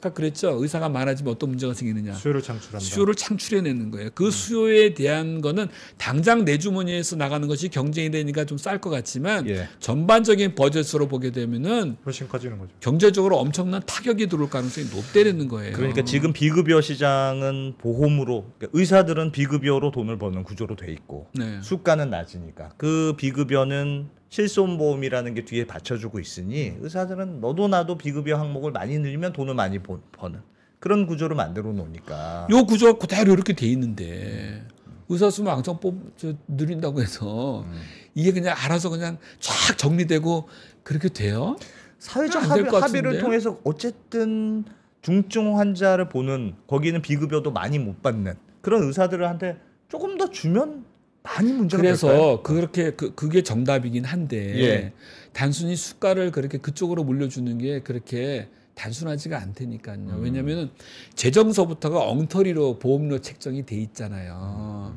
음. 아까 그랬죠. 의사가 많아지면 어떤 문제가 생기느냐. 수요를 창출한다. 수요를 창출해내는 거예요. 그 수요에 대한 거는 당장 내 주머니에서 나가는 것이 경쟁이 되니까 좀 쌀 것 같지만 예. 전반적인 버젯으로 보게 되면은 훨씬 커지는 거죠. 경제적으로 엄청난 타격이 들어올 가능성이 높다는 거예요. 그러니까 지금 비급여 시장은 보험으로 그러니까 의사들은 비급여로 돈을 버는 구조로 돼 있고 네. 수가는 낮으니까 그 비급여는 실손보험이라는 게 뒤에 받쳐주고 있으니 의사들은 너도 나도 비급여 항목을 많이 늘리면 돈을 많이 버- 버는 그런 구조로 만들어 놓으니까 요 구조가 그대로 이렇게 돼 있는데 의사 수만 왕창 뽑 저, 늘린다고 해서 음. 이게 그냥 알아서 그냥 쫙 정리되고 그렇게 돼요? 사회적 합의, 것 합의를? 통해서 어쨌든 중증 환자를 보는 거기는 비급여도 많이 못 받는 그런 의사들한테 조금 더 주면 많이 문제가 될까요? 그래서 그렇게 그, 그게 정답이긴 한데 예. 단순히 수가를 그렇게 그쪽으로 물려주는 게 그렇게 단순하지가 않다니까요. 음. 왜냐하면 재정서부터가 엉터리로 보험료 책정이 돼 있잖아요.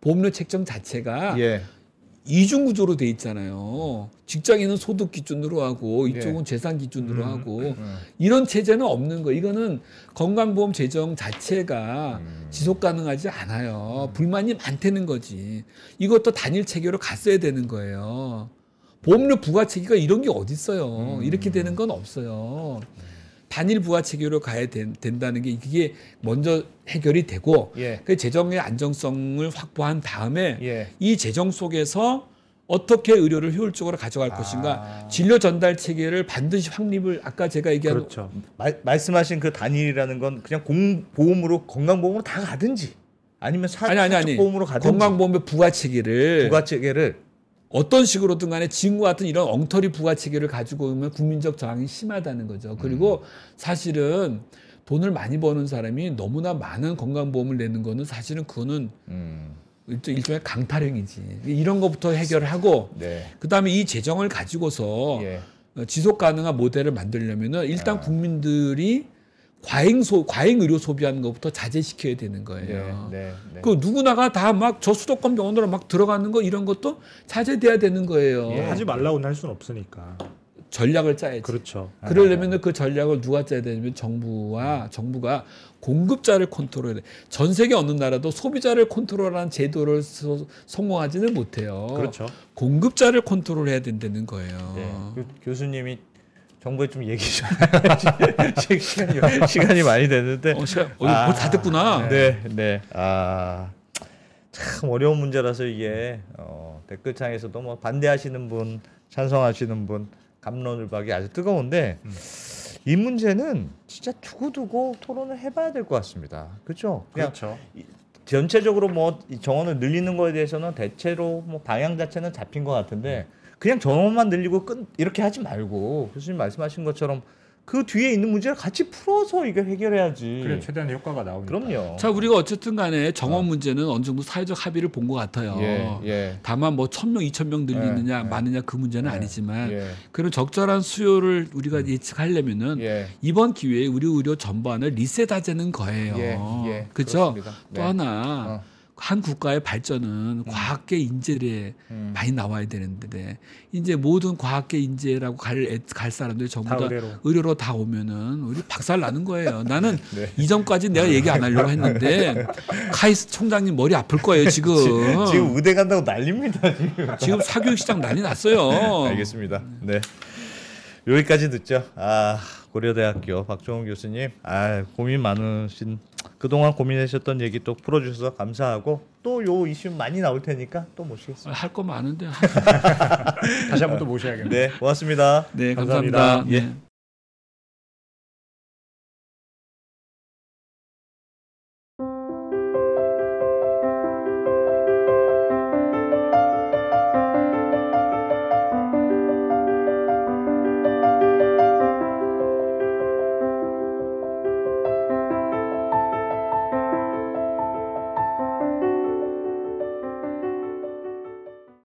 보험료 책정 자체가 예. 이중 구조로 돼 있잖아요. 직장인은 소득 기준으로 하고 이쪽은 예. 재산 기준으로 음. 하고 음. 이런 체제는 없는 거. 이거는 건강보험 재정 자체가 음. 지속 가능하지 않아요. 불만이 많다는 거지. 이것도 단일 체계로 갔어야 되는 거예요. 보험료 부과 체계가 이런 게 어디 있어요. 음. 이렇게 되는 건 없어요. 단일 부과 체계로 가야 된, 된다는 게 이게 먼저 해결이 되고 예. 그 재정의 안정성을 확보한 다음에 예. 이 재정 속에서 어떻게 의료를 효율적으로 가져갈 아. 것인가 진료 전달 체계를 반드시 확립을 아까 제가 얘기한 그렇죠. 말, 말씀하신 그 단일이라는 건 그냥 공 보험으로 건강보험으로 다 가든지 아니면 사, 아니 아니 아니 보험으로 가든지 건강보험의 부과 체계를 부가 체계를 어떤 식으로든 간에 지금과 같은 이런 엉터리 부가 체계를 가지고 오면 국민적 저항이 심하다는 거죠. 그리고 사실은 돈을 많이 버는 사람이 너무나 많은 건강보험을 내는 거는 사실은 그거는 음, 일종- 일종의 강타령이지. 이런 것부터 해결을 하고 네. 그다음에 이 재정을 가지고서 예. 어, 지속 가능한 모델을 만들려면은 일단 아. 국민들이 과잉 소 과잉 의료 소비하는 것부터 자제시켜야 되는 거예요. 네. 네. 네. 그 누구나가 다 막 저 수도권 병원으로 막 들어가는 거 이런 것도 자제돼야 되는 거예요. 예. 하지 말라고는 할 수는 없으니까. 전략을 짜야지. 그렇죠. 그러려면 그 전략을 누가 짜야 되냐면 정부와 정부가 공급자를 컨트롤해야 돼. 전 세계 어느 나라도 소비자를 컨트롤하는 제도를 서- 성공하지는 못해요. 그렇죠. 공급자를 컨트롤해야 된다는 거예요. 네. 교, 교수님이 정부에 좀 얘기 좀. 시간이 시간이 많이 됐는데. 어, 시간, 어, 아, 뭐다 됐구나. 네, 네. 아, 참 어려운 문제라서 이게 어, 댓글창에서도 뭐 반대하시는 분, 찬성하시는 분, 감론을박이 아주 뜨거운데 음. 이 문제는 진짜 두고두고 토론을 해봐야 될 것 같습니다. 그렇죠? 그렇죠. 전체적으로 뭐이 정원을 늘리는 거에 대해서는 대체로 뭐 방향 자체는 잡힌 것 같은데 그냥 정원만 늘리고 끝 이렇게 하지 말고 교수님 말씀하신 것처럼 그 뒤에 있는 문제를 같이 풀어서 이게 해결해야지. 그래 최대한 효과가 나오니까. 그럼요. 자, 우리가 어쨌든 간에 정원 문제는 어느 정도 사회적 합의를 본 것 같아요. 예, 예, 다만 뭐 천 명, 이천 명 늘리느냐 예, 예. 많으냐 그 문제는 예, 아니지만 예, 그런 적절한 수요를 우리가 예측하려면은 예, 이번 기회에 우리 의료 전반을 리셋하자는 거예요. 예, 예, 그렇죠? 그렇습니다. 또 네. 하나 어. 한 국가의 발전은 과학계 인재에 음. 많이 나와야 되는데 이제 모든 과학계 인재라고 갈, 애- 갈 사람들이 전부 다 다 의뢰로. 의료로 다 오면은 우리 박살 나는 거예요. 나는 네. 이전까지 내가 얘기 안 하려고 했는데 카이스 총장님 머리 아플 거예요 지금. 지금 의대 간다고 난립니다 지금. 지금 사교육 시장 난리 났어요. 알겠습니다. 네. 여기까지 듣죠. 아 고려대학교 박종훈 교수님, 아 고민 많으신 그동안 고민하셨던 얘기 또 풀어주셔서 감사하고 또 요 이슈 많이 나올 테니까 또 모시겠습니다. 할 거 많은데. 다시 한 번 또 모셔야겠네요. 네, 고맙습니다. 네, 감사합니다. 감사합니다. 예. 네.